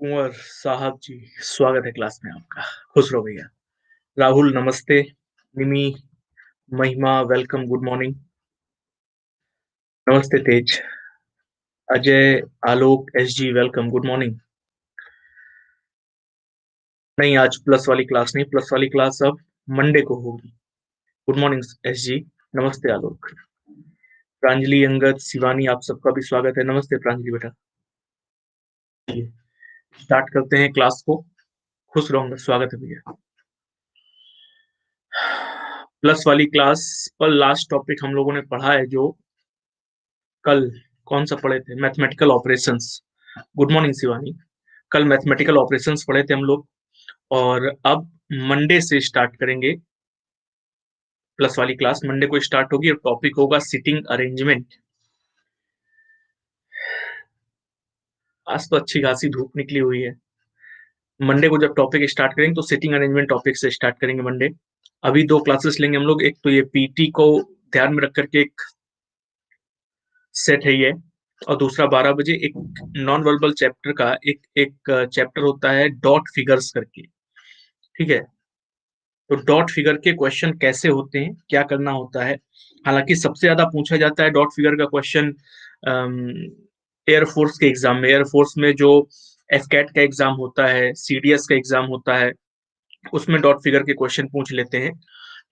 कुंवर साहब जी, स्वागत है क्लास में आपका। खुश रहो भैया। राहुल, नमस्ते। निमी महिमा वेलकम गुड मॉर्निंग नमस्ते Tej. Ajay, Alok S ji welcome good morning नहीं, आज प्लस वाली क्लास नहीं प्लस वाली क्लास अब मंडे को होगी। गुड मॉर्निंग एस जी नमस्ते, आलोक। प्रांजलि, अंगद, शिवानी, आप सबका भी स्वागत है। नमस्ते, प्रांजलि बेटा। स्टार्ट करते हैं क्लास को। खुश रहूँगा स्वागत है भैया। प्लस वाली क्लास पर लास्ट टॉपिक हम लोगों ने पढ़ा है जो कल कौन सा पढ़े थे? Mathematical operations good morning Shivani कल मैथमेटिकल ऑपरेशंस पढ़े थे हम लोग। और अब मंडे से स्टार्ट करेंगे। प्लस वाली क्लास मंडे को स्टार्ट होगी और टॉपिक होगा सिटिंग अरेंजमेंट आज तो अच्छी खासी धूप निकली हुई है। मंडे को जब टॉपिक स्टार्ट करेंगे तो सिटिंग अरेंजमेंट टॉपिक से स्टार्ट करेंगे मंडे अभी दो क्लासेस लेंगे हम लोग, एक तो ये पीटी को ध्यान में रख करके एक सेट है ये, और दूसरा बारह बजे एक नॉन वर्बल चैप्टर का एक एक चैप्टर होता है डॉट फिगर्स करके। ठीक है? तो डॉट फिगर के क्वेश्चन कैसे होते हैं, क्या करना होता है? हालाँकि सबसे ज़्यादा पूछा जाता है डॉट फिगर का क्वेश्चन एयरफोर्स के एग्ज़ाम में। एयरफोर्स में जो एफ़ कैट का एग्ज़ाम होता है सीडीएस का एग्ज़ाम होता है, उसमें डॉट फिगर के क्वेश्चन पूछ लेते हैं।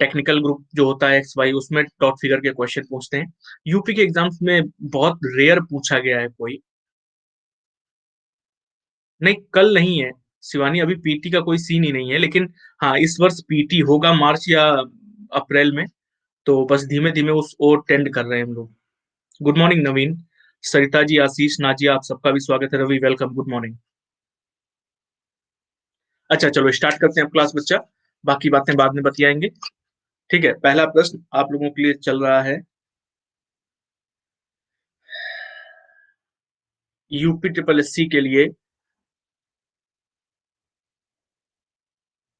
टेक्निकल ग्रुप जो होता है एक्स वाई उसमें डॉट फिगर के क्वेश्चन पूछते हैं। यूपी के एग्ज़ाम्स में बहुत रेयर पूछा गया है कोई। नहीं, कल नहीं है। शिवानी, अभी पीटी का कोई सीन ही नहीं है, लेकिन हाँ इस वर्ष पीटी होगा मार्च या अप्रैल में तो बस धीमे धीमे उस ओर टेंड कर रहे हैं हम लोग। Good morning Naveen. सरिता जी, आशीष नाजिया आप सबका भी स्वागत है। रवि वेलकम गुड मॉर्निंग अच्छा चलो स्टार्ट करते हैं क्लास बच्चा। बाकी बातें बाद में बतियाएँगे। ठीक है, पहला प्रश्न आप लोगों के लिए चल रहा है। यूपी ट्रिपल एससी के लिए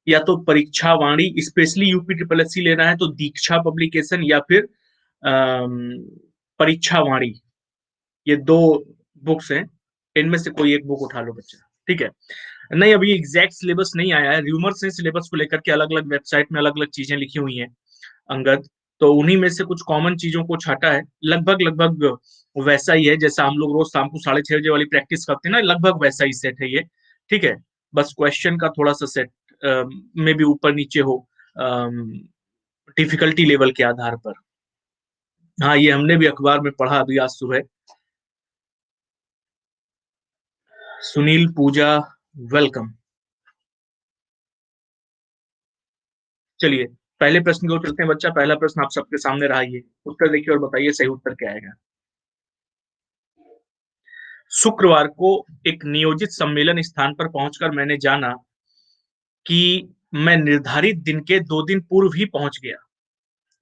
या तो परीक्षा वाणी स्पेशली यूपी ट्रिपल एस लेना है तो दीक्षा पब्लिकेशन या फिर परीक्षा वाणी ये दो बुक्स हैं। इनमें से कोई एक बुक उठा लो बच्चा। ठीक है? नहीं, अभी एग्जैक्ट सिलेबस नहीं आया है। र्यूमर्स हैं सिलेबस को लेकर के अलग अलग वेबसाइट में अलग अलग चीज़ें लिखी हुई हैं, अंगद। तो उन्हीं में से कुछ कॉमन चीज़ों को छाटा है। लगभग लगभग वैसा ही है, जैसा हम लोग रोज शाम को साढ़े छह बजे वाली प्रैक्टिस करते हैं ना, लगभग वैसा ही सेट है ये। ठीक है? बस क्वेश्चन का थोड़ा सा सेट में भी ऊपर नीचे हो डिफिकल्टी लेवल के आधार पर। हाँ ये हमने भी अखबार में पढ़ा, अभी आज सुबह। सुनील पूजा वेलकम चलिए, पहले प्रश्न की ओर चलते हैं बच्चा। पहला प्रश्न आप सबके सामने रहा, ये उत्तर देखिए और बताइए सही उत्तर क्या आएगा। शुक्रवार को एक नियोजित सम्मेलन स्थान पर पहुंचकर मैंने जाना कि मैं निर्धारित दिन के दो दिन पूर्व ही पहुँच गया।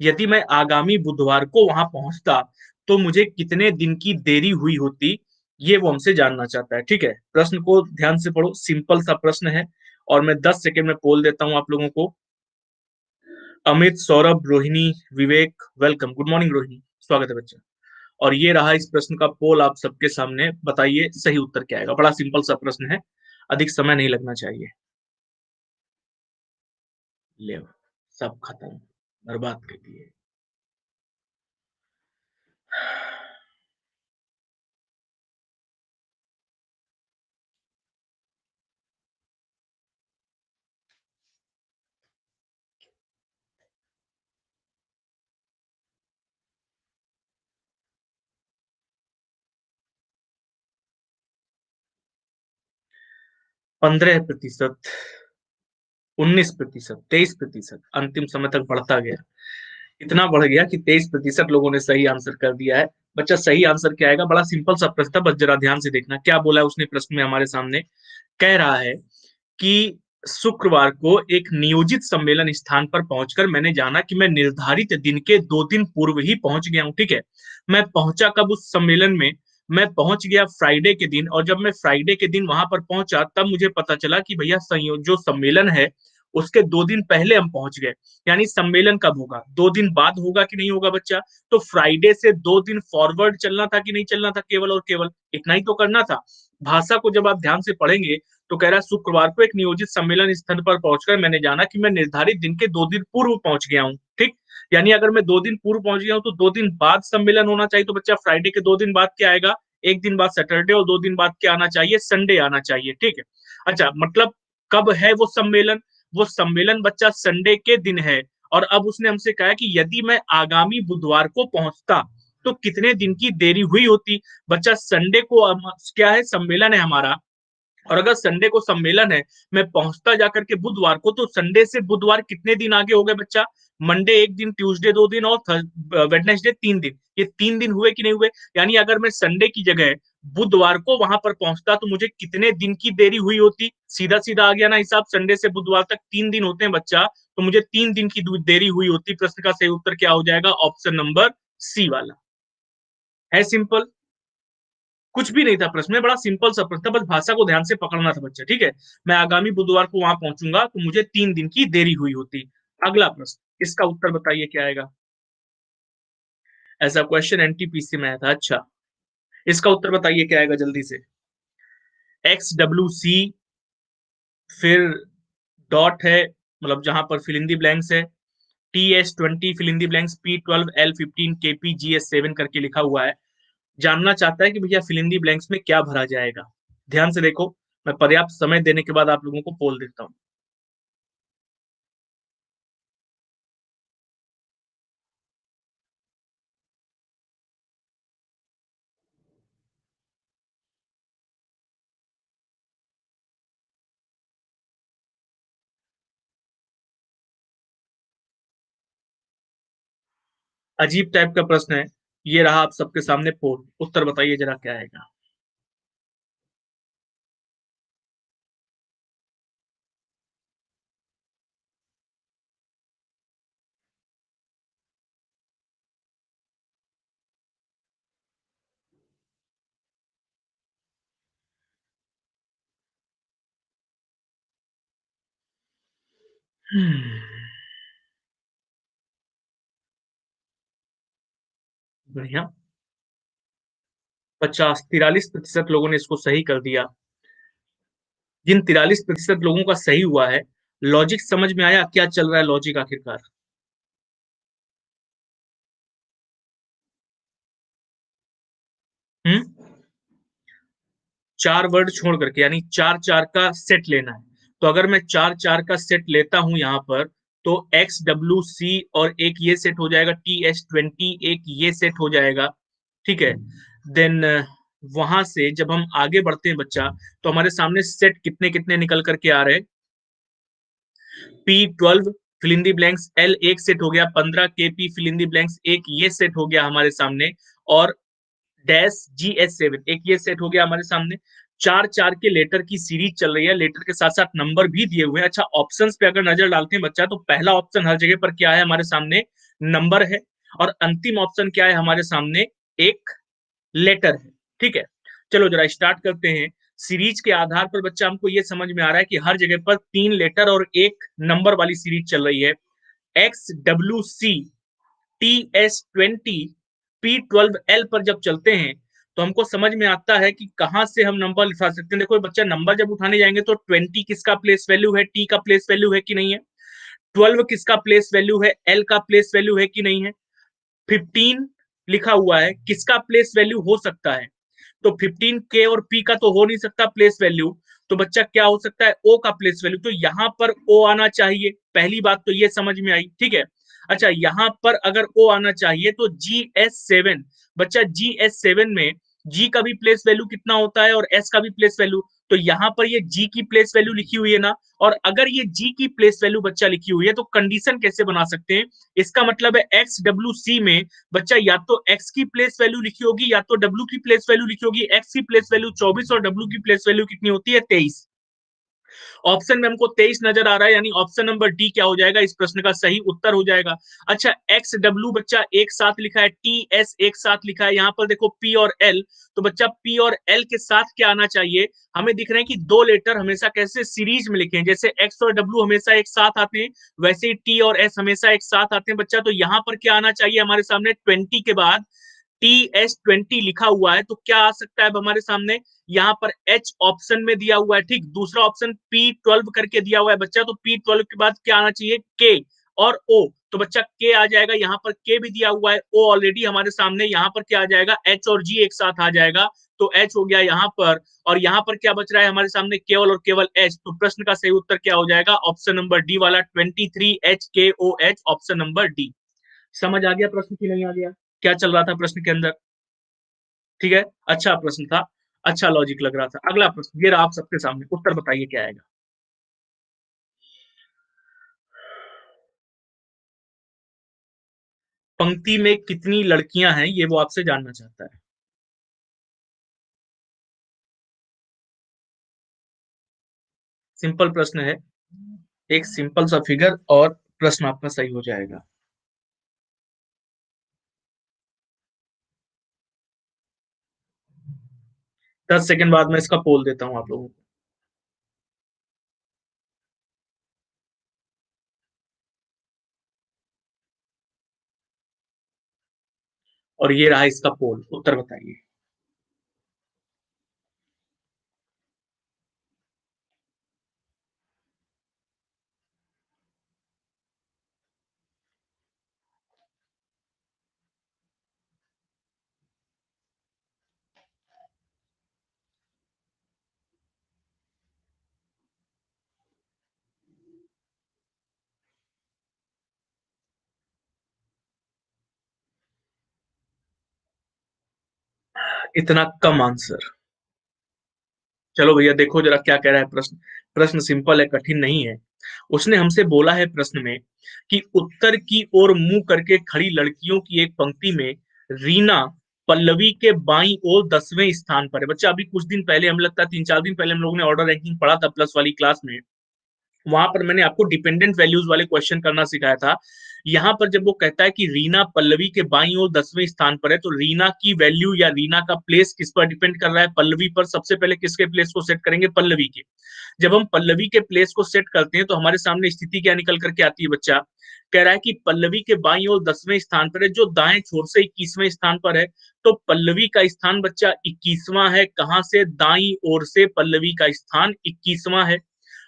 यदि मैं आगामी बुधवार को वहाँ पहुँचता तो मुझे कितने दिन की देरी हुई होती ये वो हमसे जानना चाहता है, ठीक है? प्रश्न को ध्यान से पढ़ो, सिंपल सा प्रश्न है और मैं दस सेकेंड में पोल देता हूँ आप लोगों को। Amit, Saurabh, Rohini, Vivek welcome good morning Rohini. स्वागत है बच्चा। और ये रहा इस प्रश्न का पोल आप सबके सामने। बताइए, सही उत्तर क्या आएगा? बड़ा सिंपल सा प्रश्न है। अधिक समय नहीं लगना चाहिए। ले सब खत्म। बर्बाद कर दिए। पंद्रह प्रतिशत, उन्नीस प्रतिशत, तेईस प्रतिशत अंतिम समय तक बढ़ता गया। इतना बढ़ गया कि तेईस प्रतिशत लोगों ने सही आंसर कर दिया है। बच्चा सही आंसर क्या आएगा? बड़ा सिंपल सा प्रश्न था, बस जरा ध्यान से देखना। क्या बोला है उसने प्रश्न में हमारे सामने? कह रहा है कि शुक्रवार को एक नियोजित सम्मेलन स्थान पर पहुंचकर मैंने जाना कि मैं निर्धारित दिन के दो दिन पूर्व ही पहुँच गया हूँ, ठीक है? मैं पहुँचा कब उस सम्मेलन में? मैं पहुँच गया फ्राइडे के दिन और जब मैं फ्राइडे के दिन वहाँ पर पहुँचा, तब मुझे पता चला कि भैया संयोग जो सम्मेलन है, उसके दो दिन पहले हम पहुँच गए। यानी सम्मेलन कब होगा? दो दिन बाद होगा कि नहीं होगा बच्चा? तो फ्राइडे से दो दिन फॉरवर्ड चलना था कि नहीं चलना था केवल और केवल? इतना ही तो करना था। भाषा को जब आप ध्यान से पढ़ेंगे तो कह रहा है, शुक्रवार को एक नियोजित सम्मेलन स्थल पर पहुंचकर मैंने जाना कि मैं निर्धारित दिन के दो दिन पूर्व पहुँच गया हूँ, ठीक? यानी अगर मैं दो दिन पूर्व पहुँच गया हूँ तो दो दिन बाद सम्मेलन होना चाहिए तो बच्चा फ्राइडे के दो दिन बाद क्या आएगा? एक दिन बाद सैटरडे और दो दिन बाद क्या आना चाहिए? संडे आना चाहिए, ठीक है? अच्छा मतलब कब है वो सम्मेलन? वो सम्मेलन बच्चा संडे के दिन है, और अब उसने हमसे कहा कि यदि मैं आगामी बुधवार को पहुँचता तो कितने दिन की देरी हुई होती? बच्चा संडे को क्या है? सम्मेलन है हमारा। और अगर संडे को सम्मेलन है, मैं पहुँचता जाकर के बुधवार को तो संडे से बुधवार कितने दिन आगे हो गए बच्चा? मंडे एक दिन, ट्यूसडे दो दिन और वेडनेसडे तीन दिन। ये तीन दिन हुए कि नहीं हुए? यानी अगर मैं संडे की जगह बुधवार को वहाँ पर पहुँचता तो मुझे कितने दिन की देरी हुई होती? सीधा सीधा आ गया ना हिसाब, संडे से बुधवार तक तीन दिन होते हैं बच्चा तो मुझे तीन दिन की देरी हुई होती। प्रश्न का सही उत्तर क्या हो जाएगा? ऑप्शन नंबर सी वाला। है सिंपल? कुछ भी नहीं था प्रश्न। में बड़ा सिंपल सा प्रश्न था, बस भाषा को ध्यान से पकड़ना था बच्चा, ठीक है? मैं आगामी बुधवार को वहाँ पहुंचूँगा तो मुझे तीन दिन की देरी हुई होती। अगला प्रश्न, इसका उत्तर बताइए क्या आएगा? ऐसा क्वेश्चन एनटीपीसी में आया था अच्छा। इसका उत्तर बताइए क्या आएगा जल्दी से? एक्स डब्ल्यू सी फिर डॉट है मतलब जहाँ पर फिलिंदी ब्लैंक्स है। T S twenty fill in the blanks P twelve L fifteen के पी जी एस सेवन करके लिखा हुआ है। जानना चाहता है कि भैया फिलिंदी ब्लैंक्स में क्या भरा जाएगा। ध्यान से देखो, मैं पर्याप्त समय देने के बाद आप लोगों को पोल देता हूँ। अजीब टाइप का प्रश्न है। ये रहा आप सबके सामने पोल उत्तर बताइए जरा क्या आएगा। बढ़िया। पचास तिरालीस प्रतिशत लोगों ने इसको सही कर दिया। जिन तिरालीस प्रतिशत लोगों का सही हुआ है लॉजिक समझ में आया क्या चल रहा है लॉजिक आखिरकार? हम्म? चार वर्ड छोड़ करके, यानी चार चार का सेट लेना है। तो अगर मैं चार चार का सेट लेता हूँ यहाँ पर तो एक्स डब्ल्यू सी और एक ये सेट हो जाएगा टी एस ट्वेंटी एक ये सेट हो जाएगा, ठीक है? देन वहाँ से जब हम आगे बढ़ते हैं बच्चा तो हमारे सामने सेट कितने कितने निकल करके आ रहे P twelve fill in the blanks L एक सेट हो गया, पंद्रह के पी फिलिंदी ब्लैंक्स एक ये सेट हो गया हमारे सामने, और डैश जी एस सेवन एक ये सेट हो गया हमारे सामने चार चार के लेटर की सीरीज़ चल रही है। लेटर के साथ साथ नंबर भी दिए हुए हैं। अच्छा ऑप्शंस पे अगर नज़र डालते हैं बच्चा तो पहला ऑप्शन हर जगह पर क्या है हमारे सामने? नंबर है। और अंतिम ऑप्शन क्या है हमारे सामने? एक लेटर है। ठीक है? चलो जरा स्टार्ट करते हैं। सीरीज़ के आधार पर बच्चा, हमको ये समझ में आ रहा है कि हर जगह पर तीन लेटर और एक नंबर वाली सीरीज़ चल रही है। X W C T S twenty P twelve L पर जब चलते हैं तो हमको समझ में आता है कि कहाँ से हम नंबर लिखा सकते हैं। देखो बच्चा नंबर जब उठाने जाएँगे तो ट्वेंटी किसका प्लेस वैल्यू है? टी का प्लेस वैल्यू है कि नहीं है? ट्वेल्व किसका प्लेस वैल्यू है? एल का प्लेस वैल्यू है कि नहीं है? फिफ्टीन लिखा हुआ है, किसका प्लेस वैल्यू हो सकता है? तो फिफ्टीन के और पी का तो हो नहीं सकता प्लेस वैल्यू तो बच्चा क्या हो सकता है? ओ का प्लेस वैल्यू तो यहाँ पर ओ आना चाहिए। पहली बात तो ये समझ में आई, ठीक है? अच्छा यहाँ पर अगर ओ आना चाहिए तो जी एस सेवन बच्चा जी एस सेवन में जी का भी प्लेस वैल्यू कितना होता है और एस का भी प्लेस वैल्यू तो यहाँ पर ये जी की प्लेस वैल्यू लिखी हुई है ना, और अगर ये जी की प्लेस वैल्यू बच्चा लिखी हुई है तो कंडीशन कैसे बना सकते हैं? इसका मतलब है एक्स डब्ल्यू सी में बच्चा या तो एक्स की प्लेस वैल्यू लिखी होगी या तो डब्ल्यू की प्लेस वैल्यू लिखी होगी। एक्स की प्लेस वैल्यू चौबीस और डब्ल्यू की प्लेस वैल्यू कितनी होती है? तेईस। ऑप्शन में हमको तेईस नज़र आ रहा है, यानी ऑप्शन नंबर डी क्या हो जाएगा? इस प्रश्न का सही उत्तर हो जाएगा। अच्छा एक्स डब्ल्यू बच्चा एक साथ लिखा है टी एस एक साथ लिखा है। यहाँ पर देखो पी और एल तो बच्चा पी और एल के साथ क्या आना चाहिए? हमें दिख रहे हैं कि दो लेटर हमेशा कैसे सीरीज़ में लिखे जैसे एक्स और डब्ल्यू हमेशा एक साथ आते हैं, वैसे ही टी और एस हमेशा एक साथ आते हैं बच्चा। तो यहाँ पर क्या आना चाहिए हमारे सामने? ट्वेंटी के बाद टी एस ट्वेंटी लिखा हुआ है तो क्या आ सकता है अब हमारे सामने? यहाँ पर एच ऑप्शन में दिया हुआ है, ठीक? दूसरा ऑप्शन पी ट्वेल्व करके दिया हुआ है बच्चा तो पी ट्वेल्व के बाद क्या आना चाहिए? के और ओ तो बच्चा के आ जाएगा, यहाँ पर के भी दिया हुआ है ओ ऑलरेडी हमारे सामने, यहाँ पर क्या आ जाएगा? एच और जी एक साथ आ जाएगा तो एच हो गया यहाँ पर, और यहाँ पर क्या बच रहा है हमारे सामने? केवल और केवल एच तो प्रश्न का सही उत्तर क्या हो जाएगा? ऑप्शन नंबर डी वाला twenty three H K O H option number D समझ आ गया प्रश्न की नहीं आ गया? क्या चल रहा था प्रश्न के अंदर? ठीक है अच्छा प्रश्न था अच्छा लॉजिक लग रहा था। अगला प्रश्न, ये आप सबके सामने, उत्तर बताइए क्या आएगा? पंक्ति में कितनी लड़कियाँ हैं, ये वो आपसे जानना चाहता है। सिंपल प्रश्न है, एक सिंपल सा फिगर और प्रश्न आपका सही हो जाएगा। दस सेकेंड बाद में इसका पोल देता हूँ आप लोगों को। और ये रहा इसका पोल, उत्तर बताइए। इतना कम आंसर। चलो भैया, देखो जरा क्या कह रहा है प्रश्न। प्रश्न सिंपल है, कठिन नहीं है। उसने हमसे बोला है प्रश्न में कि उत्तर की ओर मुँह करके खड़ी लड़कियों की एक पंक्ति में रीना पल्लवी के बाई ओर दसवें स्थान पर है। बच्चा, अभी कुछ दिन पहले, हम लगता है तीन चार दिन पहले हम लोगों ने ऑर्डर रैंकिंग पढ़ा था प्लस वाली क्लास में। वहाँ पर मैंने आपको डिपेंडेंट वैल्यूज़ वाले क्वेश्चन करना सिखाया था। यहाँ पर जब वो कहता है कि रीना पल्लवी के बाई और दसवें स्थान पर है तो रीना की वैल्यू या रीना का प्लेस किस पर डिपेंड कर रहा है? पल्लवी पर सबसे पहले किसके प्लेस को सेट करेंगे? पल्लवी के। जब हम पल्लवी के प्लेस को सेट करते हैं तो हमारे सामने स्थिति क्या निकल करके आती है बच्चा? कह रहा है कि पल्लवी के बाई और दसवें स्थान पर है, जो दाएँ छोर से इक्कीसवें स्थान पर है। तो पल्लवी का स्थान बच्चा इक्कीसवां है। कहाँ से? दाई ओर से पल्लवी का स्थान इक्कीसवां है।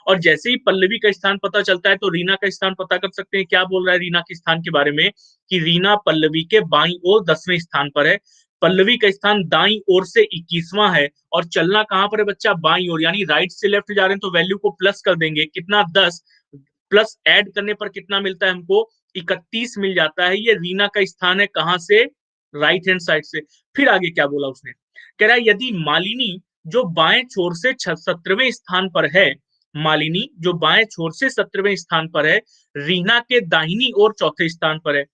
और जैसे ही पल्लवी का स्थान पता चलता है तो रीना का स्थान पता कर सकते हैं। क्या बोल रहा है रीना के स्थान के बारे में? कि रीना पल्लवी के बाई ओर दसवें स्थान पर है। पल्लवी का स्थान दाई ओर से इक्कीसवां है। और चलना कहाँ पर है बच्चा? बाई ओर, यानी राइट से लेफ़्ट जा रहे हैं तो वैल्यू को प्लस कर देंगे। कितना? दस। प्लस ऐड करने पर कितना मिलता है हमको? इकतीस मिल जाता है। ये रीना का स्थान है कहाँ से? राइट हैंड साइड से। फिर आगे क्या बोला उसने? कह रहा है, यदि मालिनी, जो बाएँ छोर से सत्रहवें स्थान पर है मालिनी, जो बाएँ छोर से सत्रहवें स्थान पर है, रीना के दाहिनी और चौथे स्थान पर है।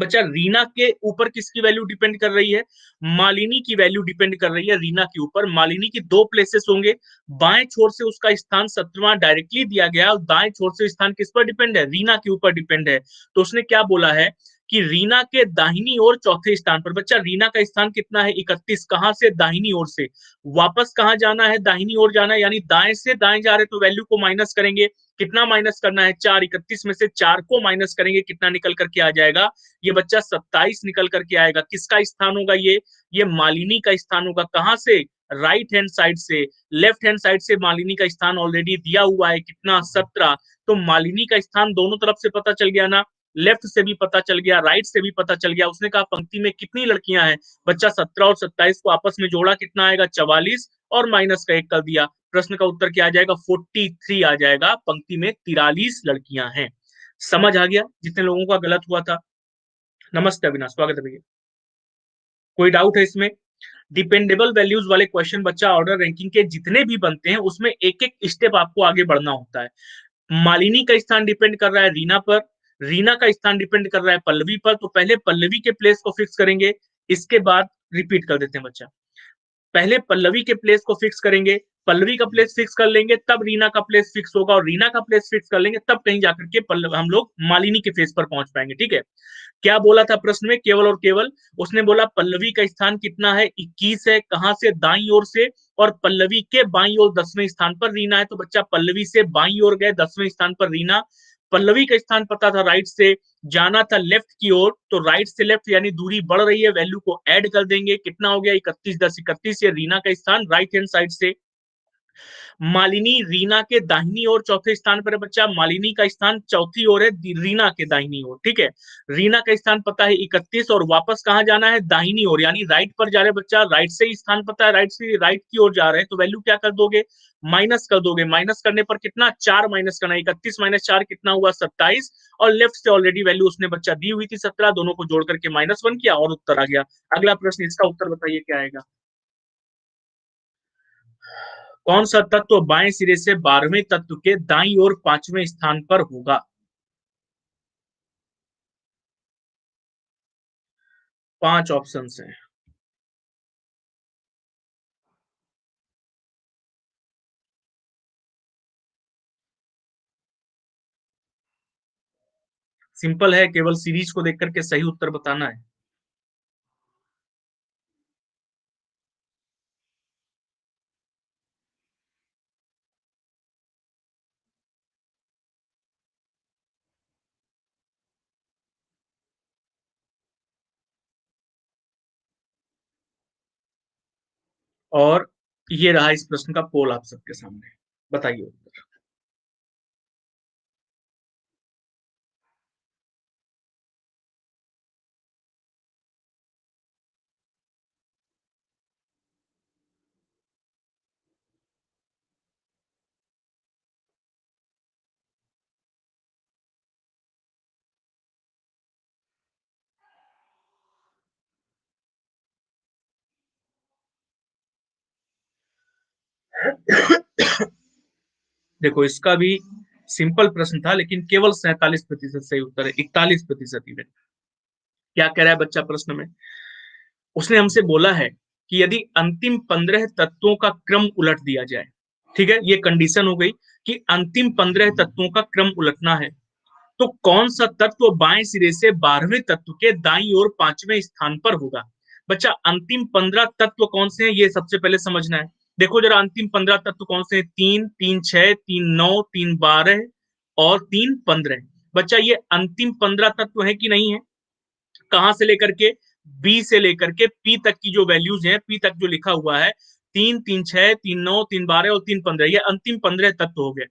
बच्चा, रीना के ऊपर किसकी वैल्यू डिपेंड कर रही है? मालिनी की वैल्यू डिपेंड कर रही है रीना के ऊपर। मालिनी की दो प्लेसेस होंगे। बाएँ छोर से उसका स्थान सत्रवा डायरेक्टली दिया गया और दाएँ छोर से स्थान किस पर डिपेंड है? रीना के ऊपर डिपेंड है। तो उसने क्या बोला है? कि रीना के दाहिनी ओर चौथे स्थान पर। बच्चा, रीना का स्थान कितना है? इकतीस। कहाँ से? दाहिनी ओर से। वापस कहाँ जाना है? दाहिनी ओर जाना है, यानी दाएँ से दाएँ जा रहे तो वैल्यू को माइनस करेंगे। कितना माइनस करना है? चार। इकतीस में से चार को माइनस करेंगे। कितना निकल करके आ जाएगा? ये बच्चा सत्ताईस निकल करके आएगा। किसका स्थान होगा ये? ये मालिनी का स्थान होगा। कहाँ से? राइट हैंड साइड से। लेफ़्ट हैंड साइड से मालिनी का स्थान ऑलरेडी दिया हुआ है। कितना? सत्रह। तो मालिनी का स्थान दोनों तरफ़ से पता चल गया ना? लेफ़्ट से भी पता चल गया, राइट से भी पता चल गया। उसने कहा, पंक्ति में कितनी लड़कियाँ हैं? बच्चा सत्रह और सत्ताईस को आपस में जोड़ा, कितना आएगा? चवालीस और माइनस का एक कर दिया। प्रश्न का उत्तर क्या आ जाएगा? फोर्टी थ्री आ जाएगा। पंक्ति में तिरालीस लड़कियाँ हैं। समझ आ गया? जितने लोगों का गलत हुआ था। नमस्ते अविनाश, स्वागत है भैया। कोई डाउट है इसमें? डिपेंडेबल वैल्यूज़ वाले क्वेश्चन बच्चा ऑर्डर रैंकिंग के जितने भी बनते हैं, उसमें एक एक स्टेप आपको आगे बढ़ना होता है। मालिनी का स्थान डिपेंड कर रहा है रीना पर। रीना का स्थान डिपेंड कर रहा है पल्लवी पर तो पहले पल्लवी के प्लेस को फिक्स करेंगे, इसके बाद रिपीट कर देते हैं बच्चा। पहले पल्लवी के प्लेस को फिक्स करेंगे, पल्लवी का प्लेस फिक्स कर लेंगे, तब रीना का प्लेस फिक्स होगा और रीना का प्लेस फिक्स कर लेंगे, तब कहीं जाकर के पल्लव, हम लोग मालिनी के फेस पर पहुँच पाएँगे, ठीक है? क्या बोला था प्रश्न में? केवल और केवल। उसने बोला, पल्लवी का स्थान कितना है? 21 है। कहाँ से? दाई ओर से। और पल्लवी के बाई ओर दसवें स्थान पर रीना है। तो बच्चा, पल्लवी से बाई ओर गए, दसवें स्थान पर रीना। पल्लवी का स्थान पता था राइट से, जाना था लेफ़्ट की ओर तो राइट से लेफ़्ट यानी दूरी बढ़ रही है वैल्यू को ऐड कर देंगे, कितना हो गया? इकतीस, दस, इकतीस, ये रीना का स्थान राइट हैंड साइड से मालिनी रीना के दाहिनी ओर चौथे स्थान पर है बच्चा। मालिनी का स्थान चौथी ओर है रीना के दाहिनी ओर, ठीक है? रीना का स्थान पता है इकतीस और वापस कहा जाना है? दाहिनी ओर, यानी राइट पर जा रहे बच्चा। राइट से ही स्थान पता है राइट से राइट की ओर जा रहे हैं। तो वैल्यू क्या कर दोगे? माइनस कर दोगे। माइनस करने पर कितना? चार माइनस करना इकतीस माइनस चार कितना हुआ? सत्ताईस। और लेफ़्ट से ऑलरेडी वैल्यू उसने बच्चा दी हुई थी सत्रह। दोनों को जोड़ करके माइनस वन किया और उत्तर आ गया। अगला प्रश्न, इसका उत्तर बताइए क्या आएगा? कौन सा तत्व बाएँ सिरे से बारहवें तत्व के दाई और पाँचवें स्थान पर होगा? पाँच ऑप्शन हैं। सिंपल है, केवल सीरीज़ को देख करके सही उत्तर बताना है। और ये रहा इस प्रश्न का पोल आप सबके सामने। बताइए उत्तर। देखो, इसका भी सिंपल प्रश्न था, लेकिन केवल सैतालीस प्रतिशत सही उत्तर है, इकतालीस प्रतिशत इवन क्या कह रहा है बच्चा प्रश्न में? उसने हमसे बोला है कि यदि अंतिम पंद्रह तत्वों का क्रम उलट दिया जाए, ठीक है, ये कंडीशन हो गई कि अंतिम पंद्रह तत्वों का क्रम उलटना है तो कौन सा तत्व बाएँ सिरे से बारहवें तत्व के दाई और पाँचवें स्थान पर होगा? बच्चा, अंतिम पंद्रह तत्व कौन से हैं, ये सबसे पहले समझना है। देखो जरा अंतिम पंद्रह तत्व कौन से तीन तीन छह, तीन नौ, तीन बारह और तीन पंद्रह। बच्चा, ये अंतिम पंद्रह तत्व है कि नहीं है? कहाँ से लेकर के? बी से लेकर के पी तक की जो वैल्यूज़ हैं पी तक जो लिखा हुआ है, तीन तीन छह, तीन नौ, तीन बारह और तीन पंद्रह, ये अंतिम पंद्रह तत्व हो गए।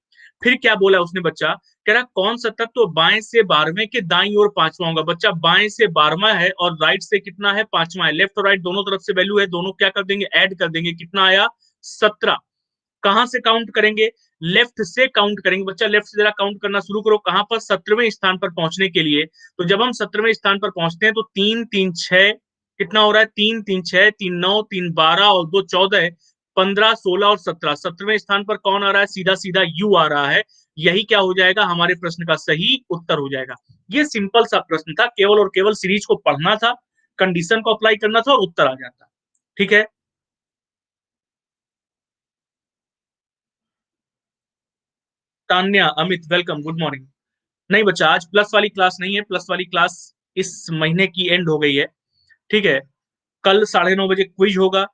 फिर क्या बोला उसने बच्चा? कह रहा, कौन सा तत्व बाएँ से बारहवें के दाई और पांचवा होगा? बच्चा, बाएँ से बारहवा है और राइट से कितना है? पांचवा है। लेफ़्ट और राइट दोनों तरफ़ से वैल्यू है, दोनों क्या कर देंगे? ऐड कर देंगे। कितना आया? सत्रह। कहाँ से काउंट करेंगे? लेफ़्ट से काउंट करेंगे। बच्चा लेफ़्ट से जरा काउंट करना शुरू करो। कहाँ पर? सत्रहवें स्थान पर पहुँचने के लिए। तो जब हम सत्रहवें स्थान पर पहुँचते हैं तो तीन तीन, छह, कितना हो रहा है? तीन तीन, छह, तीन, नौ, तीन, बारह और दो, चौदह पंद्रह, सोलह और सत्रह। सत्रहवें स्थान पर कौन आ रहा है? सीधा सीधा यू आ रहा है। यही क्या हो जाएगा? हमारे प्रश्न का सही उत्तर हो जाएगा। ये सिंपल सा प्रश्न था। केवल और केवल सीरीज़ को पढ़ना था कंडीशन को अप्लाई करना था और उत्तर आ जाता। ठीक है? Tanya, Amit welcome good morning नहीं बच्चा, आज प्लस वाली क्लास नहीं है प्लस वाली क्लास इस महीने की एंड हो गई है। ठीक है, कल साढ़े नौ बजे क्विज होगा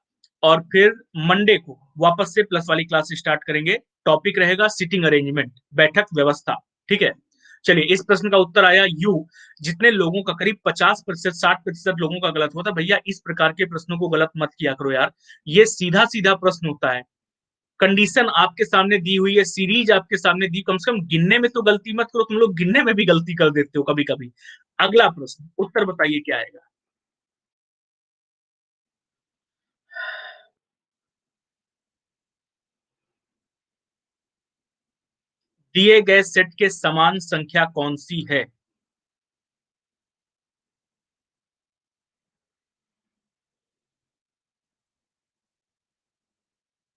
और फिर मंडे को वापस से प्लस वाली क्लास स्टार्ट करेंगे। टॉपिक रहेगा सिटिंग अरेंजमेंट बैठक व्यवस्था। ठीक है, चलिए इस प्रश्न का उत्तर आया यू जितने लोगों का करीब 50 प्रतिशत, साठ प्रतिशत लोगों का गलत था। भैया, इस प्रकार के प्रश्नों को गलत मत किया करो यार। ये सीधा सीधा प्रश्न होता है। कंडीशन आपके सामने दी हुई है, सीरीज़ आपके सामने दी, कम से कम गिनने में तो गलती मत करो, तुम लोग गिनने में भी गलती कर देते हो कभी कभी अगला प्रश्न, उत्तर बताइए क्या आएगा? दिए गए सेट के समान संख्या कौन सी है?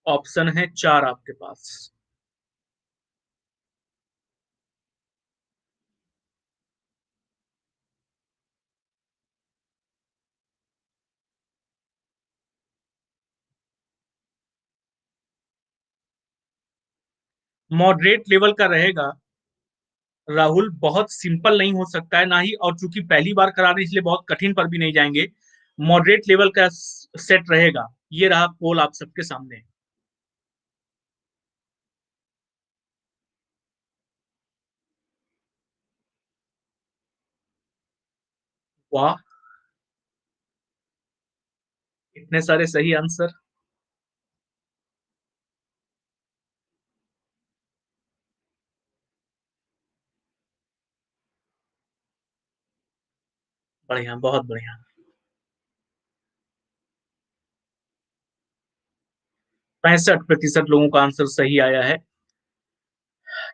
ऑप्शन है चार आपके पास। मॉडरेट लेवल का रहेगा। राहुल, बहुत सिंपल नहीं हो सकता है, ना ही, और चूँकि पहली बार करा रहे इसलिए बहुत कठिन पर भी नहीं जाएँगे। मॉडरेट लेवल का सेट रहेगा। ये रहा पोल आप सबके सामने। वाह इतने सारे सही आंसर बढ़िया, बहुत बढ़िया। पैंसठ प्रतिशत लोगों का आंसर सही आया है।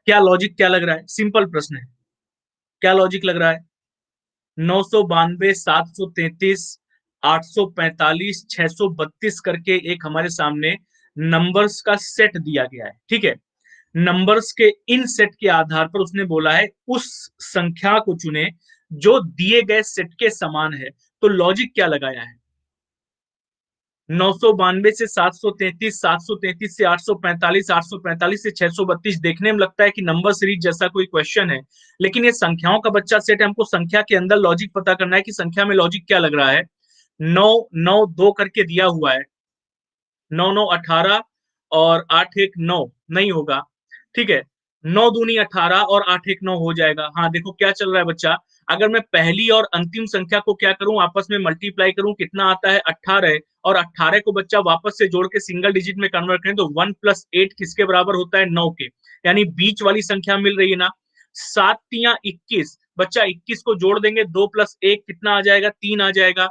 क्या लॉजिक क्या लग रहा है? सिंपल प्रश्न है। क्या लॉजिक लग रहा है? नौ सौ बानवे, सात सौ तैतीस, आठ सौ पैंतालीस, छह सौ बत्तीस करके एक हमारे सामने नंबर्स का सेट दिया गया है, ठीक है? नंबर्स के इन सेट के आधार पर उसने बोला है, उस संख्या को चुने जो दिए गए सेट के समान है। तो लॉजिक क्या लगाया है? नौ सौ बानवे से सात सौ तैतीस, सात सौ तैतीस से आठ सौ पैंतालीस, आठ सौ पैंतालीस से छह सौ बत्तीस देखने में लगता है कि नंबर सीरीज़ जैसा कोई क्वेश्चन है। लेकिन ये संख्याओं का बच्चा सेट है, हमको संख्या के अंदर लॉजिक पता करना है कि संख्या में लॉजिक क्या लग रहा है। नौ नौ, दो करके दिया हुआ है। नौ नौ, अठारह और आठ, एक, नौ नहीं होगा। ठीक है? नौ दूनी अठारह और आठ, एक, नौ हो जाएगा। हाँ देखो क्या चल रहा है बच्चा। अगर मैं पहली और अंतिम संख्या को क्या करूँ? आपस में मल्टीप्लाई करूँ, कितना आता है? अट्ठारह और अट्ठारह को बच्चा वापस से जोड़ के सिंगल डिजिट में कन्वर्ट करें तो वन प्लस एट किसके बराबर होता है? नौ के। यानी बीच वाली संख्या मिल रही है ना? सात तिया इक्कीस। बच्चा इक्कीस को जोड़ देंगे, दो प्लस एक कितना आ जाएगा? तीन आ जाएगा।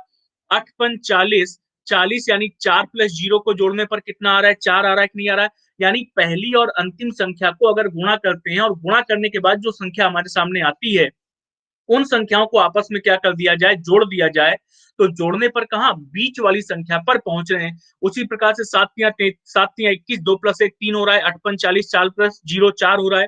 अठ पन चालीस। चालीस यानी चार प्लस ज़ीरो को जोड़ने पर कितना आ रहा है? चार आ रहा है कि नहीं आ रहा है? यानी पहली और अंतिम संख्या को अगर गुणा करते हैं और गुणा करने के बाद जो संख्या हमारे सामने आती है उन संख्याओं को आपस में क्या कर दिया जाए? जोड़ दिया जाए। तो जोड़ने पर कहा? बीच वाली संख्या पर पहुँच रहे हैं। उसी प्रकार से सात तिया सात तिया इक्कीस, दो प्लस एक तीन हो रहा है अठपन चालीस चार प्लस ज़ीरो चार हो रहा है।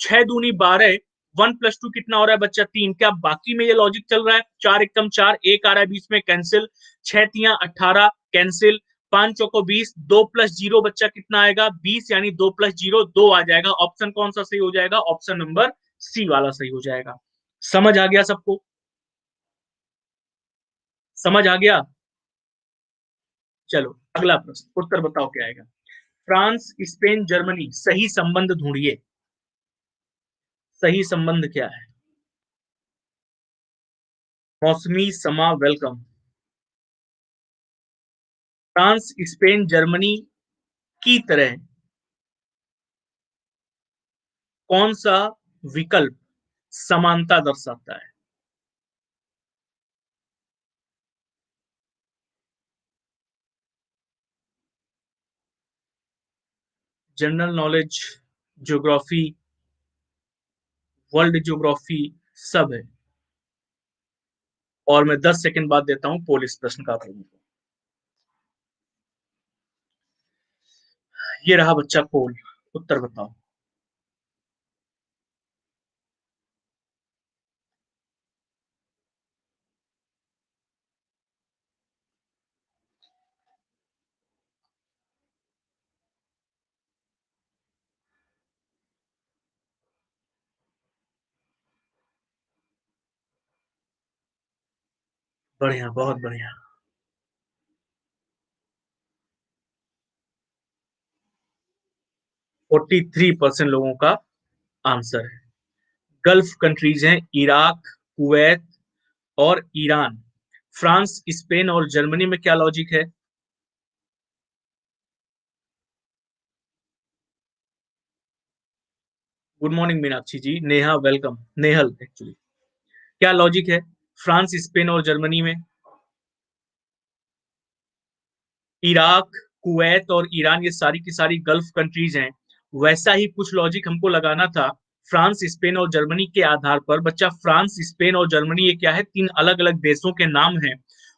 छह दूनी बारह, वन प्लस टू कितना हो रहा है बच्चा? तीन। क्या बाकी में ये लॉजिक चल रहा है? चार एकदम चार, एक आ रहा है बीच में कैंसिल छह तिया अट्ठारह कैंसिल पाँच चौको बीस, दो प्लस ज़ीरो बच्चा कितना आएगा? बीस, यानी दो प्लस ज़ीरो, दो आ जाएगा। ऑप्शन कौन सा सही हो जाएगा? ऑप्शन नंबर सी वाला सही हो जाएगा। समझ आ गया सबको? समझ आ गया? चलो, अगला प्रश्न, उत्तर बताओ क्या आएगा? फ्रांस, स्पेन, जर्मनी, सही संबंध ढूंढिए। सही संबंध क्या है? मौसमी समा वेलकम। फ्रांस, स्पेन, जर्मनी की तरह कौन सा विकल्प समानता दर्शाता है। General knowledge, geography, world geography सब है। और मैं 10 सेकंड बाद देता हूँ पोलिस प्रश्न का लोगों ये रहा बच्चा पोल, उत्तर बताओ। बढ़िया, बहुत बढ़िया। फोर्टी थ्री परसेंट लोगों का आंसर है। गल्फ कंट्रीज़ हैं इराक, कुवैत और ईरान। फ्रांस, स्पेन और जर्मनी में क्या लॉजिक है? Good morning Meenakshi ji. Neha welcome Nehal actually क्या लॉजिक है? फ्रांस, स्पेन और जर्मनी में। इराक, कुवैत और ईरान, ये सारी की सारी गल्फ कंट्रीज़ हैं। वैसा ही कुछ लॉजिक हमको लगाना था फ्रांस, स्पेन और जर्मनी के आधार पर। बच्चा, फ्रांस, स्पेन और जर्मनी, ये क्या है? तीन अलग अलग देशों के नाम हैं।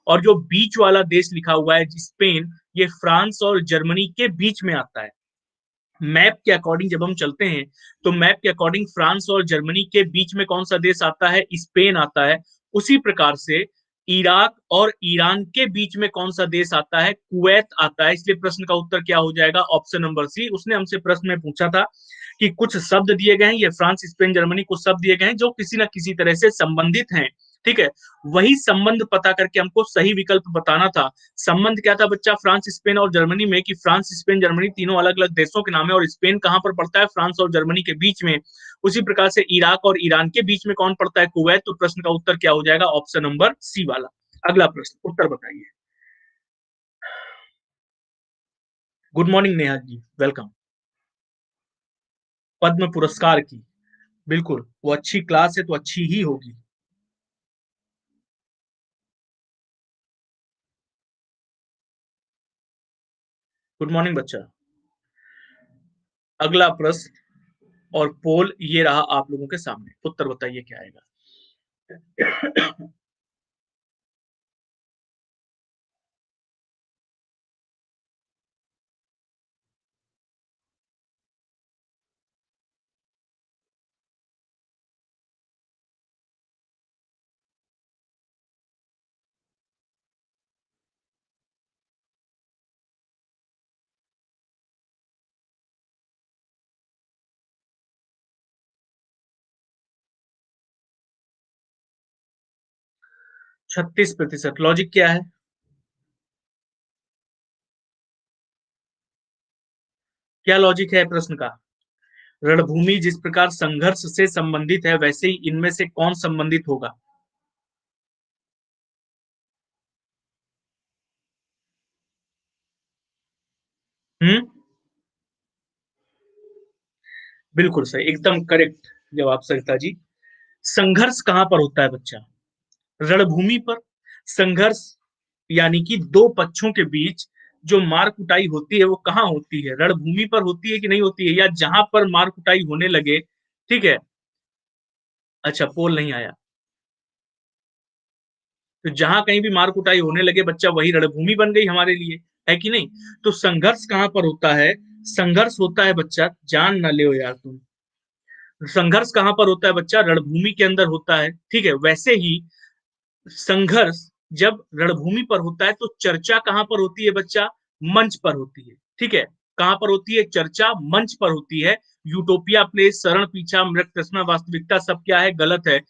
और जो बीच वाला देश लिखा हुआ है, स्पेन, ये फ्रांस और जर्मनी के बीच में आता है। मैप के अकॉर्डिंग जब हम चलते हैं तो मैप के अकॉर्डिंग फ्रांस और जर्मनी के बीच में कौन सा देश आता है? स्पेन आता है। उसी प्रकार से इराक और ईरान के बीच में कौन सा देश आता है? कुवैत आता है। इसलिए प्रश्न का उत्तर क्या हो जाएगा? ऑप्शन नंबर सी उसने हमसे प्रश्न में पूछा था कि कुछ शब्द दिए गए हैं। ये फ्रांस, स्पेन, जर्मनी कुछ शब्द दिए गए हैं जो किसी ना किसी तरह से संबंधित हैं। ठीक है? वही संबंध पता करके हमको सही विकल्प बताना था। संबंध क्या था बच्चा? फ्रांस, स्पेन और जर्मनी में कि फ्रांस, स्पेन, जर्मनी तीनों अलग अलग देशों के नाम है और स्पेन कहाँ पर पड़ता है? फ्रांस और जर्मनी के बीच में। उसी प्रकार से इराक और ईरान के बीच में कौन पड़ता है? कुवैत। तो प्रश्न का उत्तर क्या हो जाएगा? ऑप्शन नंबर सी वाला। अगला प्रश्न, उत्तर बताइए। Good morning Neha ji, welcome. Padma पुरस्कार की। बिल्कुल, वो अच्छी क्लास है तो अच्छी ही होगी। गुड मॉर्निंग बच्चा। अगला प्रश्न और पोल ये रहा आप लोगों के सामने। उत्तर बताइए, क्या आएगा? छत्तीस प्रतिशत। लॉजिक क्या है? क्या लॉजिक है प्रश्न का? रणभूमि जिस प्रकार संघर्ष से संबंधित है, वैसे ही इनमें से कौन संबंधित होगा? हम्म? बिल्कुल सही। एकदम करेक्ट जवाब सरिता जी। संघर्ष कहाँ पर होता है बच्चा? रणभूमि पर संघर्ष, यानी कि दो पक्षों के बीच जो मार कुटाई होती है, वो कहाँ होती है? रणभूमि पर होती है कि नहीं होती है? या जहाँ पर मार कुटाई होने लगे, ठीक है? अच्छा पोल नहीं आया। तो जहाँ कहीं भी मार कुटाई होने लगे, बच्चा वही रणभूमि बन गई हमारे लिए, है कि नहीं? तो संघर्ष कहाँ पर होता है? संघर्ष होता है बच्चा, जान न ले यार तुम। संघर्ष कहाँ पर होता है बच्चा? रणभूमि के अंदर होता है, ठीक है? वैसे ही संघर्ष जब रणभूमि पर होता है तो चर्चा कहाँ पर होती है बच्चा? मंच पर होती है। ठीक है? कहाँ पर होती है? चर्चा मंच पर होती है। यूटोपिया प्लेस, शरण पीछा, मृत कृष्णा वास्तविकता सब क्या है? गलत है।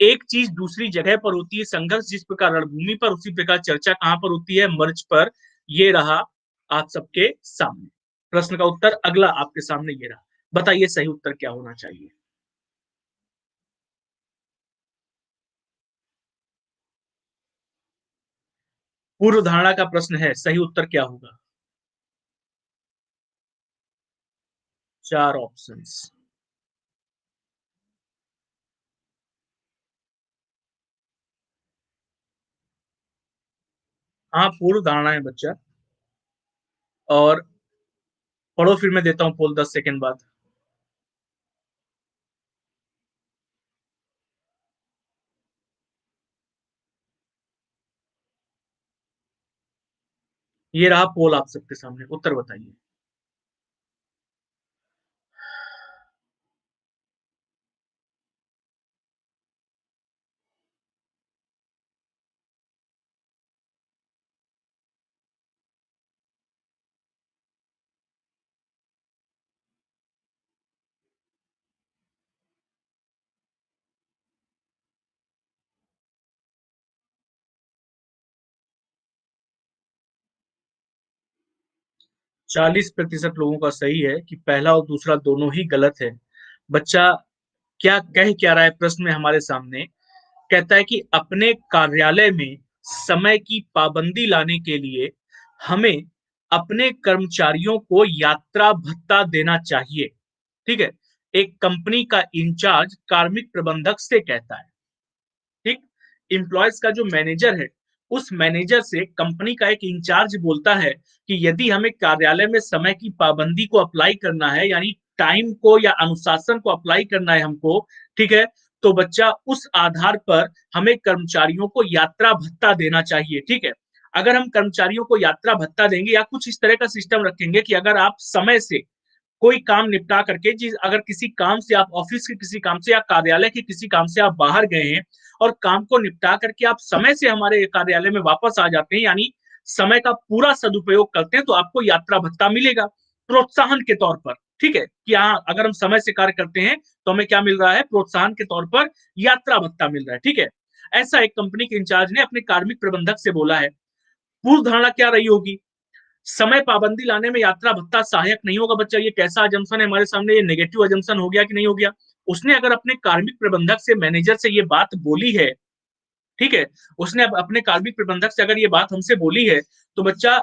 एक चीज़ दूसरी जगह पर होती है, संघर्ष जिस प्रकार रणभूमि पर, उसी प्रकार चर्चा कहाँ पर होती है? मंच पर। ये रहा आप सबके सामने। प्रश्न का उत्तर अगला आपके सामने ये रहा। बताइए सही उत्तर क्या होना चाहिए? पूर्व धारणा का प्रश्न है, सही उत्तर क्या होगा? चार ऑप्शंस हाँ पूर्व धारणा है बच्चा। और पढ़ो फिर मैं देता हूँ पोल दस सेकेंड बाद। ये रहा पोल आप सबके सामने उत्तर बताइए। चालीस प्रतिशत लोगों का सही है कि पहला और दूसरा दोनों ही गलत है। बच्चा क्या कह क्या रहा है प्रश्न में हमारे सामने? कहता है कि अपने कार्यालय में समय की पाबंदी लाने के लिए हमें अपने कर्मचारियों को यात्रा भत्ता देना चाहिए। ठीक है? एक कंपनी का इंचार्ज कार्मिक प्रबंधक से कहता है। ठीक? इंप्लॉयज का जो मैनेजर है उस मैनेजर से कंपनी का एक इंचार्ज बोलता है कि यदि हमें कार्यालय में समय की पाबंदी को अप्लाई करना है, यानी टाइम को या अनुशासन को अप्लाई करना है हमको, ठीक है तो बच्चा उस आधार पर हमें कर्मचारियों को यात्रा भत्ता देना चाहिए, ठीक है। अगर हम कर्मचारियों को यात्रा भत्ता देंगे या कुछ इस तरह का सिस्टम रखेंगे कि अगर आप समय से कोई काम निपटा करके, जिस, अगर किसी काम से आप, ऑफ़िस के किसी काम से या कार्यालय के किसी काम से आप बाहर गए हैं और काम को निपटा करके आप समय से हमारे कार्यालय में वापस आ जाते हैं, यानी समय का पूरा सदुपयोग करते हैं तो आपको यात्रा भत्ता मिलेगा प्रोत्साहन के तौर पर। ठीक है? कि हाँ अगर हम समय से कार्य करते हैं तो हमें क्या मिल रहा है? प्रोत्साहन के तौर पर यात्रा भत्ता मिल रहा है। ठीक है? ऐसा एक कंपनी के इंचार्ज ने अपने कार्मिक प्रबंधक से बोला है। पूर्व धारणा क्या रही होगी? समय पाबंदी लाने में यात्रा भत्ता सहायक नहीं होगा। बच्चा, ये कैसा अजम्सन है? हमारे सामने ये नेगेटिव अजम्सन हो गया कि नहीं हो गया? उसने अगर अपने कार्मिक प्रबंधक से मैनेजर से ये बात बोली है, ठीक है? उसने अपने कार्मिक प्रबंधक से अगर ये बात हमसे बोली है तो बच्चा,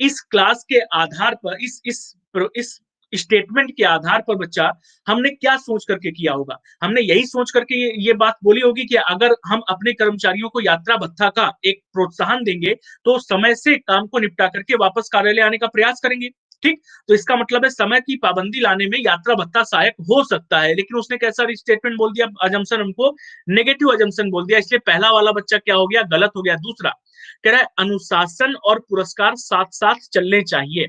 इस क्लास के आधार पर, इस इस इस स्टेटमेंट के आधार पर बच्चा हमने क्या सोच करके किया होगा? हमने यही सोच करके ये, ये बात बोली होगी कि अगर हम अपने कर्मचारियों को यात्रा भत्ता का एक प्रोत्साहन देंगे तो समय से काम को निपटा करके वापस कार्यालय आने का प्रयास करेंगे। ठीक? तो इसका मतलब है समय की पाबंदी लाने में यात्रा भत्ता सहायक हो सकता है लेकिन उसने कैसा स्टेटमेंट बोल दिया? अजम्सन हमको नेगेटिव अजम्सन बोल दिया। इसलिए पहला वाला बच्चा क्या हो गया? गलत हो गया। दूसरा कह रहा है अनुशासन और पुरस्कार साथ साथ चलने चाहिए।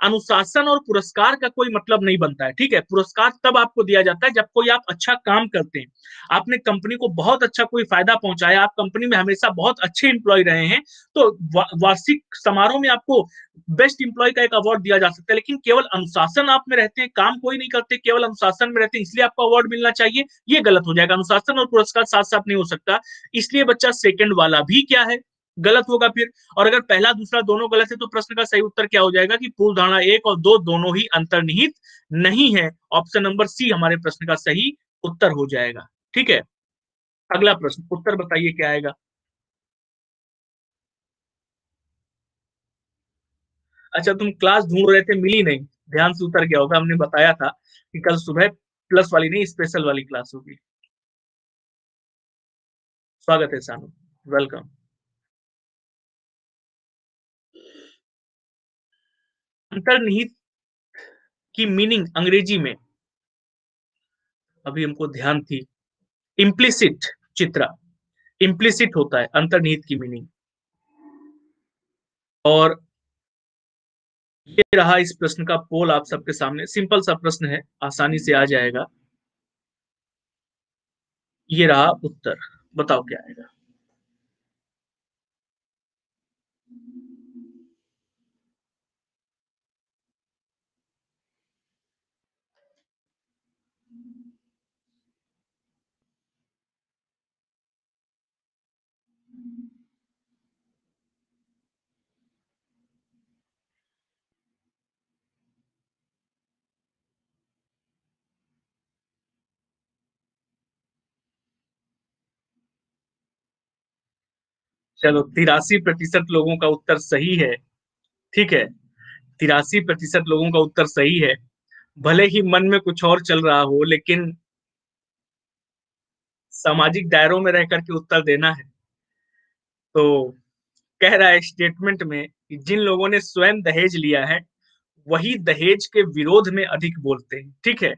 अनुशासन और पुरस्कार का कोई मतलब नहीं बनता है, ठीक है? पुरस्कार तब आपको दिया जाता है जब कोई आप अच्छा काम करते हैं। आपने कंपनी को बहुत अच्छा कोई फ़ायदा पहुँचाया, आप कंपनी में हमेशा बहुत अच्छे इंप्लॉय रहे हैं तो वार्षिक समारोह में आपको बेस्ट इंप्लॉय का एक अवार्ड दिया जा सकता है, लेकिन केवल अनुशासन आप में रहते हैं, काम कोई नहीं करते, केवल अनुशासन में रहते हैं, इसलिए आपको अवार्ड मिलना चाहिए, ये गलत हो जाएगा। अनुशासन और पुरस्कार साथ साथ नहीं हो सकता, इसलिए बच्चा सेकंड वाला भी क्या है? गलत होगा फिर। और अगर पहला दूसरा दोनों गलत है तो प्रश्न का सही उत्तर क्या हो जाएगा कि पूर्व धारणा एक और दो दोनों ही अंतर्निहित नहीं है। ऑप्शन नंबर सी हमारे प्रश्न का सही उत्तर हो जाएगा। ठीक है? अगला प्रश्न, उत्तर बताइए क्या आएगा? अच्छा तुम क्लास ढूंढ रहे थे, मिली नहीं। ध्यान से उतर गया होगा? हमने बताया था कि कल सुबह प्लस वाली नहीं स्पेशल वाली क्लास होगी। स्वागत है सानू। वेलकम अंतर्निहित की मीनिंग अंग्रेज़ी में। अभी हमको ध्यान थी। इम्प्लिसिट चित्रा। इम्प्लिसिट होता है अंतर्निहित की मीनिंग और ये रहा इस प्रश्न का पोल आप सबके सामने। सिंपल सा प्रश्न है, आसानी से आ जाएगा। ये रहा उत्तर, बताओ क्या आएगा। चलो, तिरासी प्रतिशत लोगों का उत्तर सही है। ठीक है? तिरासी प्रतिशत लोगों का उत्तर सही है। भले ही मन में कुछ और चल रहा हो, लेकिन सामाजिक दायरों में रह करके उत्तर देना है। तो कह रहा है स्टेटमेंट में कि जिन लोगों ने स्वयं दहेज लिया है, वही दहेज के विरोध में अधिक बोलते हैं। ठीक है?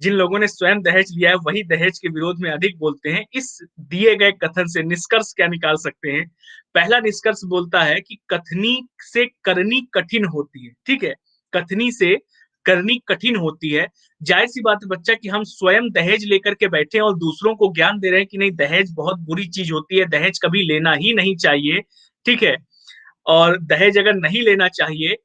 जिन लोगों ने स्वयं दहेज लिया है, वही दहेज के विरोध में अधिक बोलते हैं। इस दिए गए कथन से निष्कर्ष क्या निकाल सकते हैं? पहला निष्कर्ष बोलता है कि कथनी से करनी कठिन होती है, ठीक है? कथनी से करनी कठिन होती है। ज़ाहिर सी बात है बच्चा कि हम स्वयं दहेज लेकर के बैठे हैं और दूसरों को ज्ञान दे रहे हैं कि नहीं, दहेज बहुत बुरी चीज़ होती है, दहेज कभी लेना ही नहीं चाहिए, ठीक है? और दहेज अगर नहीं लेना चाहिए,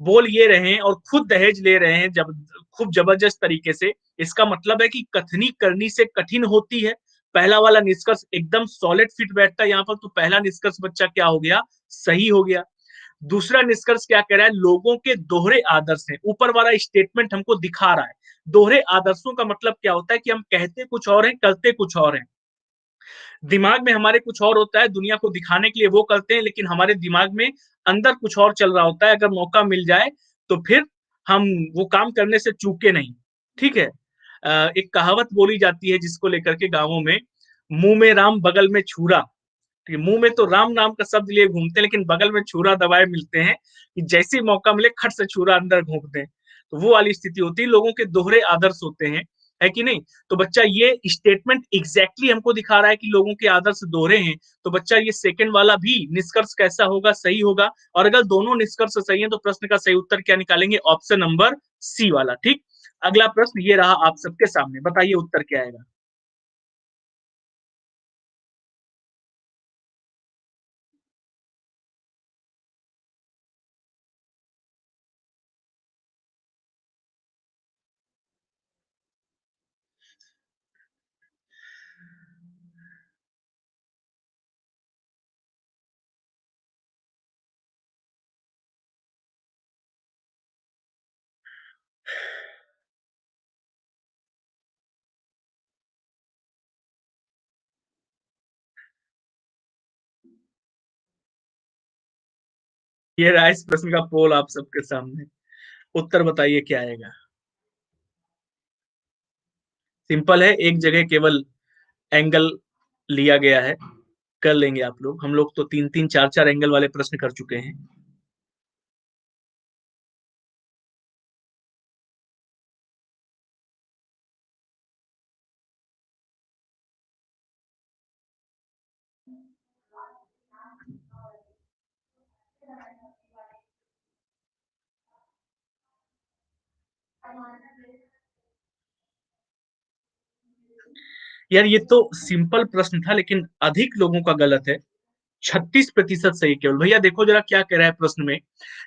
बोल ये रहे हैं और खुद दहेज ले रहे हैं जब, खूब ज़बरदस्त तरीके से। इसका मतलब है कि कथनी करनी से कठिन होती है। पहला वाला निष्कर्ष एकदम सॉलिड फिट बैठता है यहाँ पर तो पहला निष्कर्ष बच्चा क्या हो गया? सही हो गया। दूसरा निष्कर्ष क्या कह रहा है? लोगों के दोहरे आदर्श हैं। ऊपर वाला स्टेटमेंट हमको दिखा रहा है। दोहरे आदर्शों का मतलब क्या होता है कि हम कहते कुछ और हैं, करते कुछ और हैं। दिमाग में हमारे कुछ और होता है, दुनिया को दिखाने के लिए वो करते हैं, लेकिन हमारे दिमाग में अंदर कुछ और चल रहा होता है। अगर मौका मिल जाए तो फिर हम वो काम करने से चूके नहीं। ठीक है? एक कहावत बोली जाती है जिसको लेकर के गाँवों में मुँह में राम, बगल में छुरा। मुँह में तो राम नाम का शब्द लिए घूमते हैं, लेकिन बगल में छुरा दबाए मिलते हैं कि जैसे मौका मिले खट से छुरा अंदर घूम दें। तो वो वाली स्थिति होती है, लोगों के दोहरे आदर्श होते हैं। है कि नहीं? तो बच्चा ये स्टेटमेंट एग्जैक्टली हमको दिखा रहा है कि लोगों के आदर्श दोहरे हैं। तो बच्चा ये सेकंड वाला भी निष्कर्ष कैसा होगा, सही होगा? और अगर दोनों निष्कर्ष सही है तो प्रश्न का सही उत्तर क्या निकालेंगे? ऑप्शन नंबर सी वाला। ठीक? अगला प्रश्न ये रहा आप सबके सामने बताइए उत्तर क्या आएगा? ये रहा इस प्रश्न का पोल आप सबके सामने। उत्तर बताइए क्या आएगा? सिंपल है, एक जगह केवल एंगल लिया गया है, कर लेंगे आप लोग। हम लोग तो तीन तीन, चार चार एंगल वाले प्रश्न कर चुके हैं। यार, ये तो सिंपल प्रश्न था, लेकिन अधिक लोगों का गलत है। छत्तीस प्रतिशत सही केवल। भैया, देखो जरा क्या कह रहा है प्रश्न में।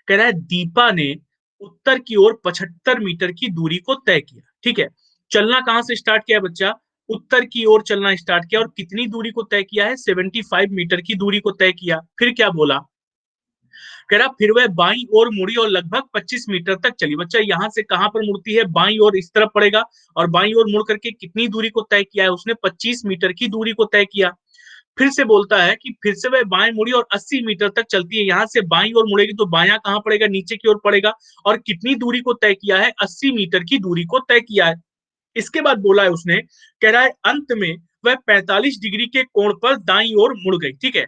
कह रहा है, दीपा ने उत्तर की ओर पचहत्तर मीटर की दूरी को तय किया। ठीक है, चलना कहाँ से स्टार्ट किया बच्चा? उत्तर की ओर चलना स्टार्ट किया और कितनी दूरी को तय किया है? 75 मीटर की दूरी को तय किया। फिर क्या बोला? कह रहा, फिर वह बाई और मुड़ी और लगभग 25 मीटर तक चली। बच्चा, यहाँ से कहाँ पर मुड़ती है? बाई और इस तरफ़ पड़ेगा और बाई और मुड़ करके कितनी दूरी को तय किया है? उसने 25 मीटर की दूरी को तय किया। फिर से बोलता है कि फिर से वह बाएँ मुड़ी और 80 मीटर तक चलती है। यहाँ से बाई और मुड़ेगी तो बाया कहाँ पड़ेगा? नीचे की ओर पड़ेगा। और कितनी दूरी को तय किया है? 80 मीटर की दूरी को तय किया है। इसके बाद बोला है उसने, कह रहा है, अंत में वह 45 डिग्री के कोण पर दाई ओर मुड़ गई। ठीक है?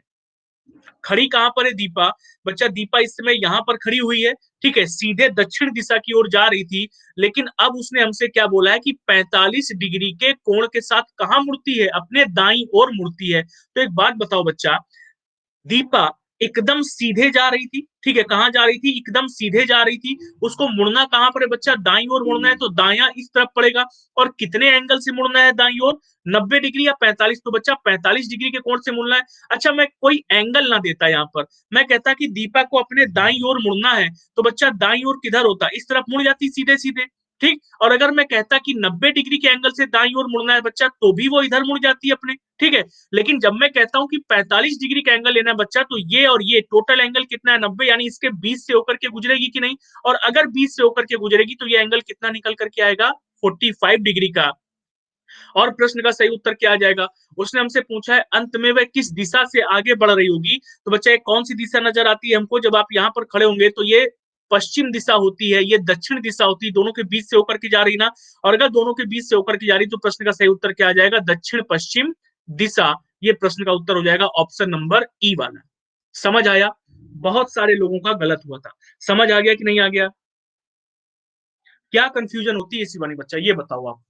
खड़ी कहाँ पर है दीपा? बच्चा दीपा इस समय यहाँ पर खड़ी हुई है, ठीक है, सीधे दक्षिण दिशा की ओर जा रही थी, लेकिन अब उसने हमसे क्या बोला है कि 45 डिग्री के कोण के साथ कहा मुड़ती है? अपने दाई और मुड़ती है। तो एक बात बताओ बच्चा, दीपा एकदम सीधे जा रही थी, ठीक है, कहाँ जा रही थी? एकदम सीधे जा रही थी। उसको मुड़ना कहाँ पर है बच्चा? दाई ओर मुड़ना है तो दाया इस तरफ़ पड़ेगा। और कितने एंगल से मुड़ना है दाई ओर? नब्बे डिग्री या पैंतालीस? तो बच्चा पैंतालीस डिग्री के कोण से मुड़ना है। अच्छा मैं कोई एंगल ना देता यहाँ पर। मैं कहता कि दीपा को अपने दाई ओर मुड़ना है तो बच्चा दाई ओर किधर होता? इस तरफ़ मुड़ जाती सीधे सीधे ठीक? और अगर मैं कहता कि 90 डिग्री के एंगल से दाई ओर मुड़ना है बच्चा तो भी वो इधर मुड़ जाती है अपने, ठीक है? लेकिन जब मैं कहता हूँ कि 45 डिग्री का एंगल लेना है बच्चा तो ये और ये टोटल एंगल कितना है? 90 यानी इसके 20 से होकर के गुजरेगी कि नहीं? और अगर 20 से होकर के गुजरेगी तो ये एंगल कितना निकल करके आएगा? 45 डिग्री का। और प्रश्न का सही उत्तर क्या आ जाएगा? उसने हमसे पूछा है, अंत में वह किस दिशा से आगे बढ़ रही होगी? तो बच्चा कौन सी दिशा नज़र आती है हमको? जब आप यहाँ पर खड़े होंगे तो ये पश्चिम दिशा होती है, ये दक्षिण दिशा होती है, दोनों के बीच से होकर के जा रही ना? और अगर दोनों के बीच से होकर के जा रही तो प्रश्न का सही उत्तर क्या आ जाएगा? दक्षिण पश्चिम दिशा, ये प्रश्न का उत्तर हो जाएगा ऑप्शन नंबर ई वाला समझ आया? बहुत सारे लोगों का गलत हुआ था। समझ आ गया कि नहीं आ गया? क्या कंफ्यूजन होती है शिवानी बच्चा? ये बताओ आप।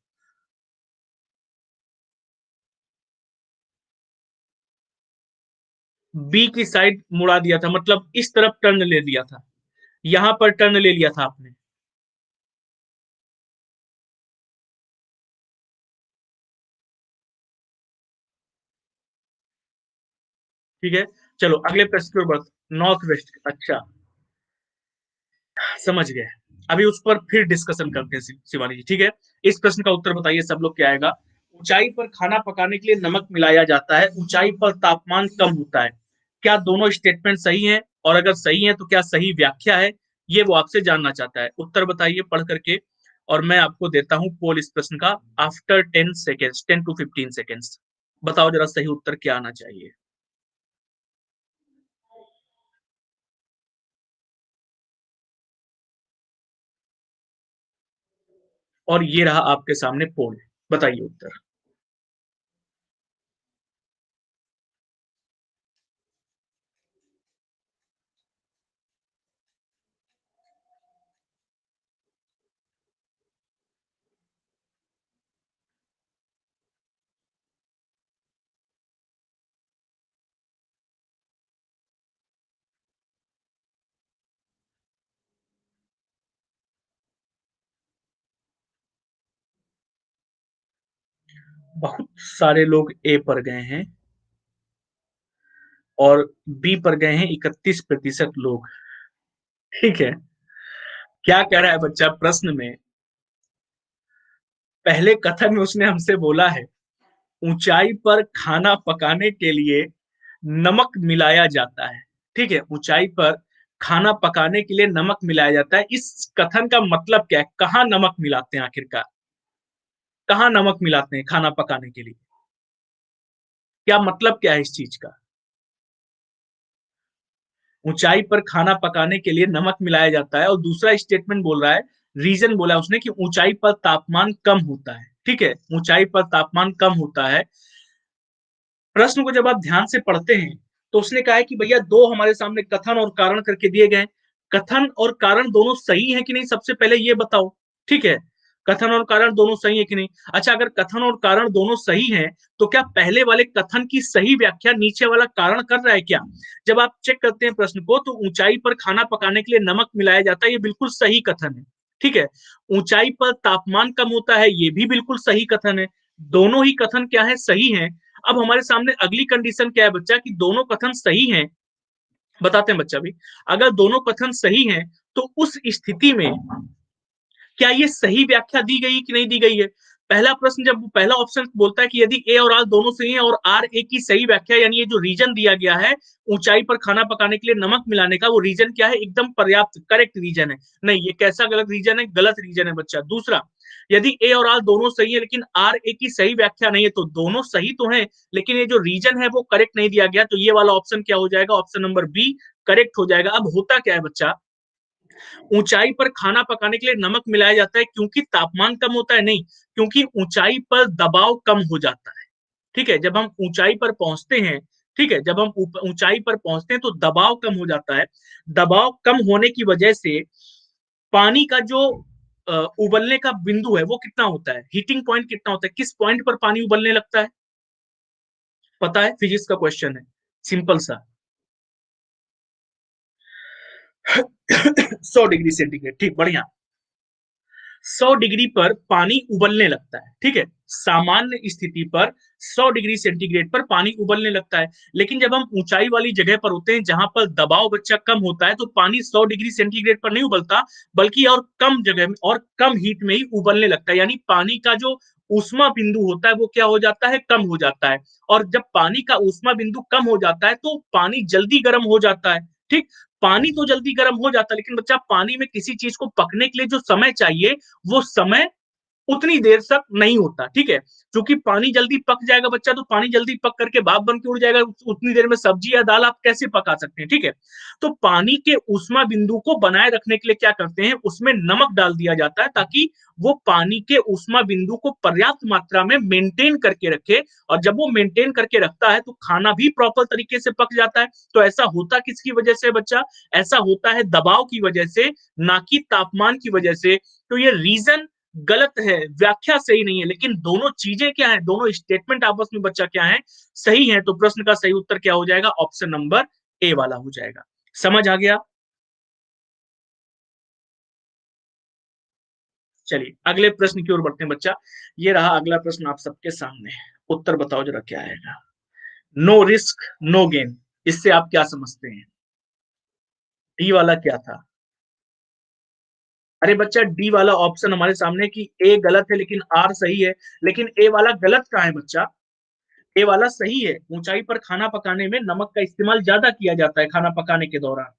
बी की साइड मुड़ा दिया था मतलब इस तरफ़ टर्न ले लिया था। यहाँ पर टर्न ले लिया था आपने। ठीक है, चलो अगले प्रश्न की ओर नॉर्थ वेस्ट अच्छा। समझ गए। अभी उस पर फिर डिस्कशन करते हैं शिवानी जी, ठीक है? इस प्रश्न का उत्तर बताइए सब लोग, क्या आएगा? ऊंचाई पर खाना पकाने के लिए नमक मिलाया जाता है, ऊंचाई पर तापमान कम होता है। क्या दोनों स्टेटमेंट सही हैं? और अगर सही है तो क्या सही व्याख्या है, ये वो आपसे जानना चाहता है। उत्तर बताइए पढ़ करके और मैं आपको देता हूँ पोल इस प्रश्न का। After ten seconds ten to fifteen seconds बताओ जरा सही उत्तर क्या आना चाहिए। और ये रहा आपके सामने पोल। बताइए उत्तर। बहुत सारे लोग ए पर गए हैं और बी पर गए हैं इकतीस प्रतिशत लोग। ठीक है? क्या कह रहा है बच्चा प्रश्न में? पहले कथन में उसने हमसे बोला है, ऊंचाई पर खाना पकाने के लिए नमक मिलाया जाता है। ठीक है? ऊंचाई पर खाना पकाने के लिए नमक मिलाया जाता है। इस कथन का मतलब क्या है? कहाँ नमक मिलाते हैं आखिरकार? कहाँ नमक मिलाते हैं खाना पकाने के लिए? क्या मतलब क्या है इस चीज़ का? ऊंचाई पर खाना पकाने के लिए नमक मिलाया जाता है और दूसरा स्टेटमेंट बोल रहा है रीजन बोला उसने कि ऊंचाई पर तापमान कम होता है। ठीक है, ऊंचाई पर तापमान कम होता है। प्रश्न को जब आप ध्यान से पढ़ते हैं तो उसने कहा है कि भैया दो हमारे सामने कथन और कारण करके दिए गए कथन और कारण दोनों सही है कि नहीं? सबसे पहले ये बताओ। ठीक है कथन और कारण दोनों सही है कि नहीं? अच्छा अगर कथन और कारण दोनों सही हैं तो क्या पहले वाले कथन की सही व्याख्या नीचे वाला कारण कर रहा है क्या? जब आप चेक करते हैं प्रश्न को तो ऊंचाई पर खाना पकाने के लिए नमक मिलाया जाता है, ये बिल्कुल सही कथन है। ठीक है? ऊंचाई पर तापमान कम होता है, ये भी बिल्कुल सही कथन है। दोनों ही कथन क्या है? सही है। अब हमारे सामने अगली कंडीशन क्या है बच्चा कि दोनों कथन सही हैं? बताते हैं बच्चा भी। अगर दोनों कथन सही हैं तो उस स्थिति में क्या ये सही व्याख्या दी गई कि नहीं दी गई है? पहला प्रश्न जब, पहला ऑप्शन बोलता है कि यदि ए और आर दोनों सही है और आर ए की सही व्याख्या, यानी ये जो रीजन दिया गया है, ऊंचाई पर खाना पकाने के लिए नमक मिलाने का, वो रीजन क्या है? एकदम पर्याप्त करेक्ट रीजन है। नहीं, ये कैसा गलत रीजन है? गलत रीजन है बच्चा। दूसरा, यदि ए और आर दोनों सही है, लेकिन आर ए की सही व्याख्या नहीं है तो दोनों सही तो है, लेकिन ये जो रीजन है, वो करेक्ट नहीं दिया गया तो ये वाला ऑप्शन क्या हो जाएगा? ऑप्शन नंबर बी करेक्ट हो जाएगा। अब होता क्या है बच्चा? ऊंचाई पर खाना पकाने के लिए नमक मिलाया जाता है, क्योंकि तापमान कम होता है नहीं, क्योंकि ऊंचाई पर दबाव कम हो जाता है। ठीक है, जब हम ऊंचाई पर पहुँचते हैं, ठीक है, जब हम ऊंचाई पर पहुँचते हैं तो दबाव कम हो जाता है। दबाव कम होने की वजह से पानी का जो उबलने का बिंदु है वो कितना होता है? हीटिंग पॉइंट कितना होता है? किस पॉइंट पर पानी उबलने लगता है? पता है? फिजिक्स का क्वेश्चन है। सिंपल सा। सौ डिग्री सेंटीग्रेड। ठीक, बढ़िया। सौ डिग्री पर पानी उबलने लगता है, ठीक है? सामान्य स्थिति पर 100 डिग्री सेंटीग्रेड पर पानी उबलने लगता है। लेकिन जब हम ऊंचाई वाली जगह पर होते हैं जहाँ पर दबाव बच्चा कम होता है तो पानी 100 डिग्री सेंटीग्रेड पर नहीं उबलता, बल्कि और कम जगह में, और कम हीट में ही उबलने लगता है। यानी पानी का जो उष्मा बिंदु होता है, वो क्या हो जाता है? कम हो जाता है। और जब पानी का उष्मा बिंदु कम हो जाता है तो पानी जल्दी गर्म हो जाता है। ठीक? पानी तो जल्दी गर्म हो जाता है लेकिन बच्चा, पानी में किसी चीज़ को पकने के लिए जो समय चाहिए, वो समय उतनी देर तक नहीं होता, ठीक है? क्योंकि पानी जल्दी पक जाएगा बच्चा तो पानी जल्दी पक करके बाप बन के उड़ जाएगा उतनी देर में सब्ज़ी या दाल आप कैसे पका सकते हैं, ठीक है? तो पानी के उष्मा बिंदु को बनाए रखने के लिए क्या करते हैं, उसमें नमक डाल दिया जाता है ताकि वो पानी के उष्मा बिंदु को पर्याप्त मात्रा में मेंटेन करके रखे और जब वो मेंटेन करके रखता है तो खाना भी प्रॉपर तरीके से पक जाता है। तो ऐसा होता किसकी वजह से बच्चा? ऐसा होता है दबाव की वजह से, ना कि तापमान की वजह से। तो ये रीजन गलत है, व्याख्या सही नहीं है, लेकिन दोनों चीज़ें क्या है, दोनों स्टेटमेंट आपस में बच्चा क्या है, सही है तो प्रश्न का सही उत्तर क्या हो जाएगा ऑप्शन नंबर ए वाला हो जाएगा। समझ आ गया? चलिए, अगले प्रश्न की ओर बढ़ते हैं बच्चा। ये रहा अगला प्रश्न आप सबके सामने। उत्तर बताओ जरा क्या आएगा? नो रिस्क नो गेन इससे आप क्या समझते हैं? डी वाला क्या था? अरे बच्चा डी वाला ऑप्शन हमारे सामने कि ए गलत है, लेकिन आर सही है, लेकिन ए वाला गलत कहा है बच्चा? ए वाला सही है, ऊंचाई पर खाना पकाने में नमक का इस्तेमाल ज़्यादा किया जाता है खाना पकाने के दौरान।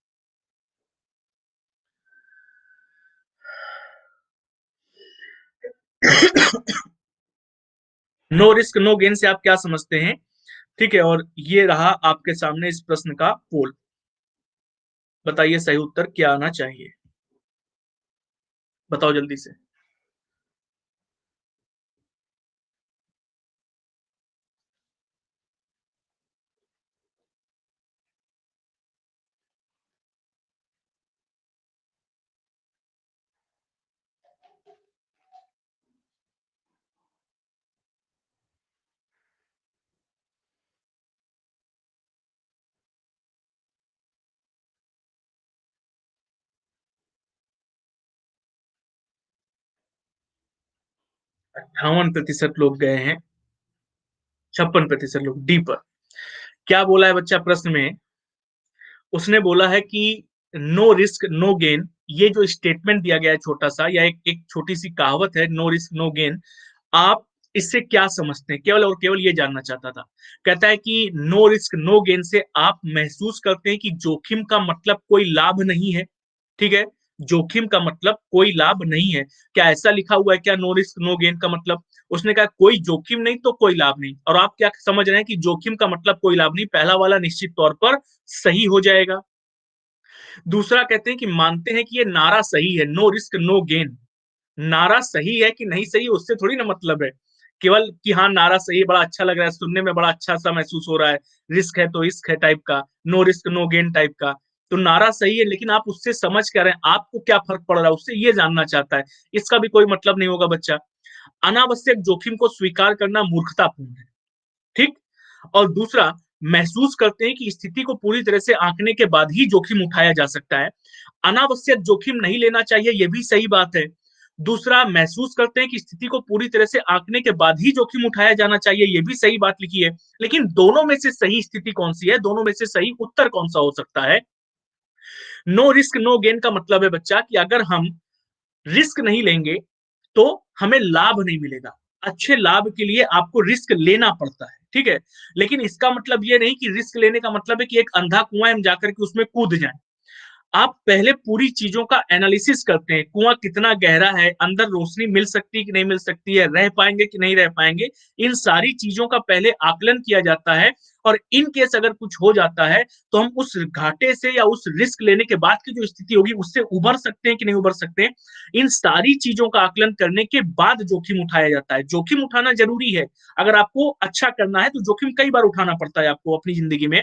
नो रिस्क नो गेन से आप क्या समझते हैं? ठीक है, और ये रहा आपके सामने इस प्रश्न का पोल बताइए सही उत्तर, क्या आना चाहिए? बताओ जल्दी से। अट्ठावन प्रतिशत लोग गए हैं, छप्पन प्रतिशत लोग डी पर क्या बोला है बच्चा प्रश्न में? उसने बोला है कि नो रिस्क नो गेन ये जो स्टेटमेंट दिया गया है छोटा सा या एक एक छोटी सी कहावत है नो रिस्क नो गेन आप इससे क्या समझते हैं? केवल और केवल ये जानना चाहता था। कहता है कि नो रिस्क नो गेन से आप महसूस करते हैं कि जोखिम का मतलब कोई लाभ नहीं है, ठीक है? जोखिम का मतलब कोई लाभ नहीं है। क्या ऐसा लिखा हुआ है? क्या नो रिस्क, नो गेन का मतलब? उसने कहा, कोई जोखिम नहीं तो कोई लाभ नहीं। और आप क्या समझ रहे हैं कि जोखिम का मतलब कोई लाभ नहीं? पहला वाला निश्चित तौर पर सही हो जाएगा। दूसरा कहते हैं कि मानते हैं कि ये नारा सही है, नो रिस्क, नो गेन। नारा सही है कि नहीं सही, उससे थोड़ी ना मतलब है। केवल कि हाँ नारा सही है, बड़ा अच्छा लग रहा है, सुनने में बड़ा अच्छा सा महसूस हो रहा है। रिस्क है तो रिस्क है टाइप का, no risk, no gain type का। तो नारा सही है, लेकिन आप उससे समझ कर रहे हैं? आपको क्या फ़र्क पड़ रहा है? उससे ये जानना चाहता है। इसका भी कोई मतलब नहीं होगा बच्चा। अनावश्यक जोखिम को स्वीकार करना मूर्खतापूर्ण है, ठीक? और दूसरा, महसूस करते हैं कि स्थिति को पूरी तरह से आंकने के बाद ही जोखिम उठाया जा सकता है। अनावश्यक जोखिम नहीं लेना चाहिए यह भी सही बात है। दूसरा, महसूस करते हैं कि स्थिति को पूरी तरह से आंकने के बाद ही जोखिम उठाया जाना चाहिए यह भी सही बात लिखी है। लेकिन दोनों में से सही स्थिति कौन सी है? दोनों में से सही उत्तर कौन सा हो सकता है? नो रिस्क नो गेन का मतलब है बच्चा कि अगर हम रिस्क नहीं लेंगे तो हमें लाभ नहीं मिलेगा। अच्छे लाभ के लिए आपको रिस्क लेना पड़ता है, ठीक है? लेकिन इसका मतलब ये नहीं कि रिस्क लेने का मतलब है कि एक अंधा कुआँ हम जाकर के उसमें कूद जाए। आप पहले पूरी चीज़ों का एनालिसिस करते हैं, कुआँ कितना गहरा है, अंदर रोशनी मिल सकती है कि नहीं मिल सकती है, रह पाएँगे कि नहीं रह पाएँगे, इन सारी चीज़ों का पहले आकलन किया जाता है और इन केस अगर कुछ हो जाता है तो हम उस घाटे से या उस रिस्क लेने के बाद की जो स्थिति होगी, उससे उभर सकते हैं कि नहीं उभर सकते इन सारी चीज़ों का आकलन करने के बाद जोखिम उठाया जाता है। जोखिम उठाना ज़रूरी है। अगर आपको अच्छा करना है तो जोखिम कई बार उठाना पड़ता है आपको अपनी ज़िंदगी में।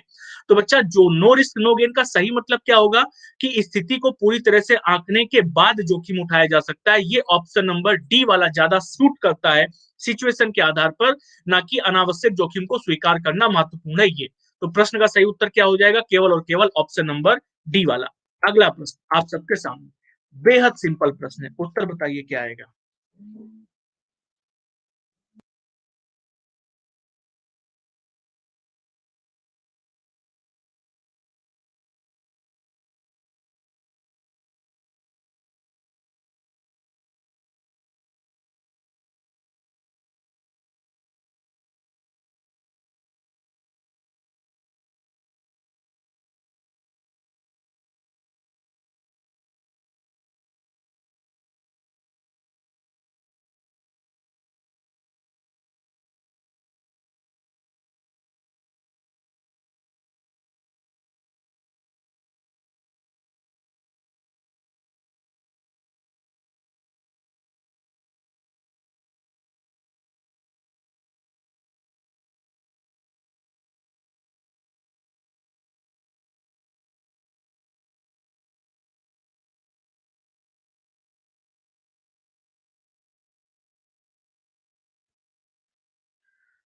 तो बच्चा, जो नो रिस्क, नो गेन का सही मतलब क्या होगा कि स्थिति को पूरी तरह से आंकने के बाद जोखिम उठाया जा सकता है। ये ऑप्शन नंबर डी वाला ज़्यादा सूट करता है। सिचुएशन के आधार पर, ना कि अनावश्यक जोखिम को स्वीकार करना महत्वपूर्ण है ये। तो प्रश्न का सही उत्तर क्या हो जाएगा? केवल और केवल ऑप्शन नंबर डी वाला। अगला प्रश्न आप सबके सामने। बेहद सिंपल प्रश्न है। उत्तर बताइए क्या आएगा?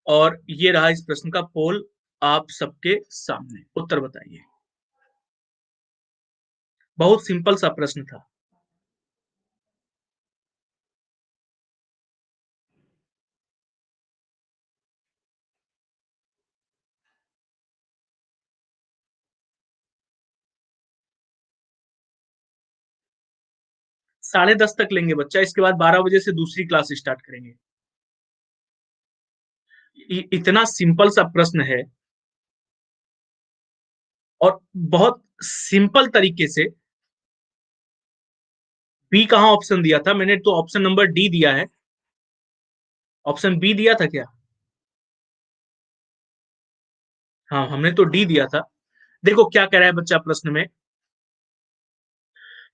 और ये रहा इस प्रश्न का पोल आप सबके सामने। उत्तर बताइए। बहुत सिंपल सा प्रश्न था। साढ़े दस तक लेंगे बच्चा, इसके बाद बारह बजे से दूसरी क्लास स्टार्ट करेंगे। इतना सिंपल सा प्रश्न है और बहुत सिंपल तरीके से बी कहा ऑप्शन दिया था? मैंने तो ऑप्शन नंबर डी दिया है। ऑप्शन बी दिया था क्या? हाँ हमने तो डी दिया था। देखो क्या कह रहा है बच्चा प्रश्न में।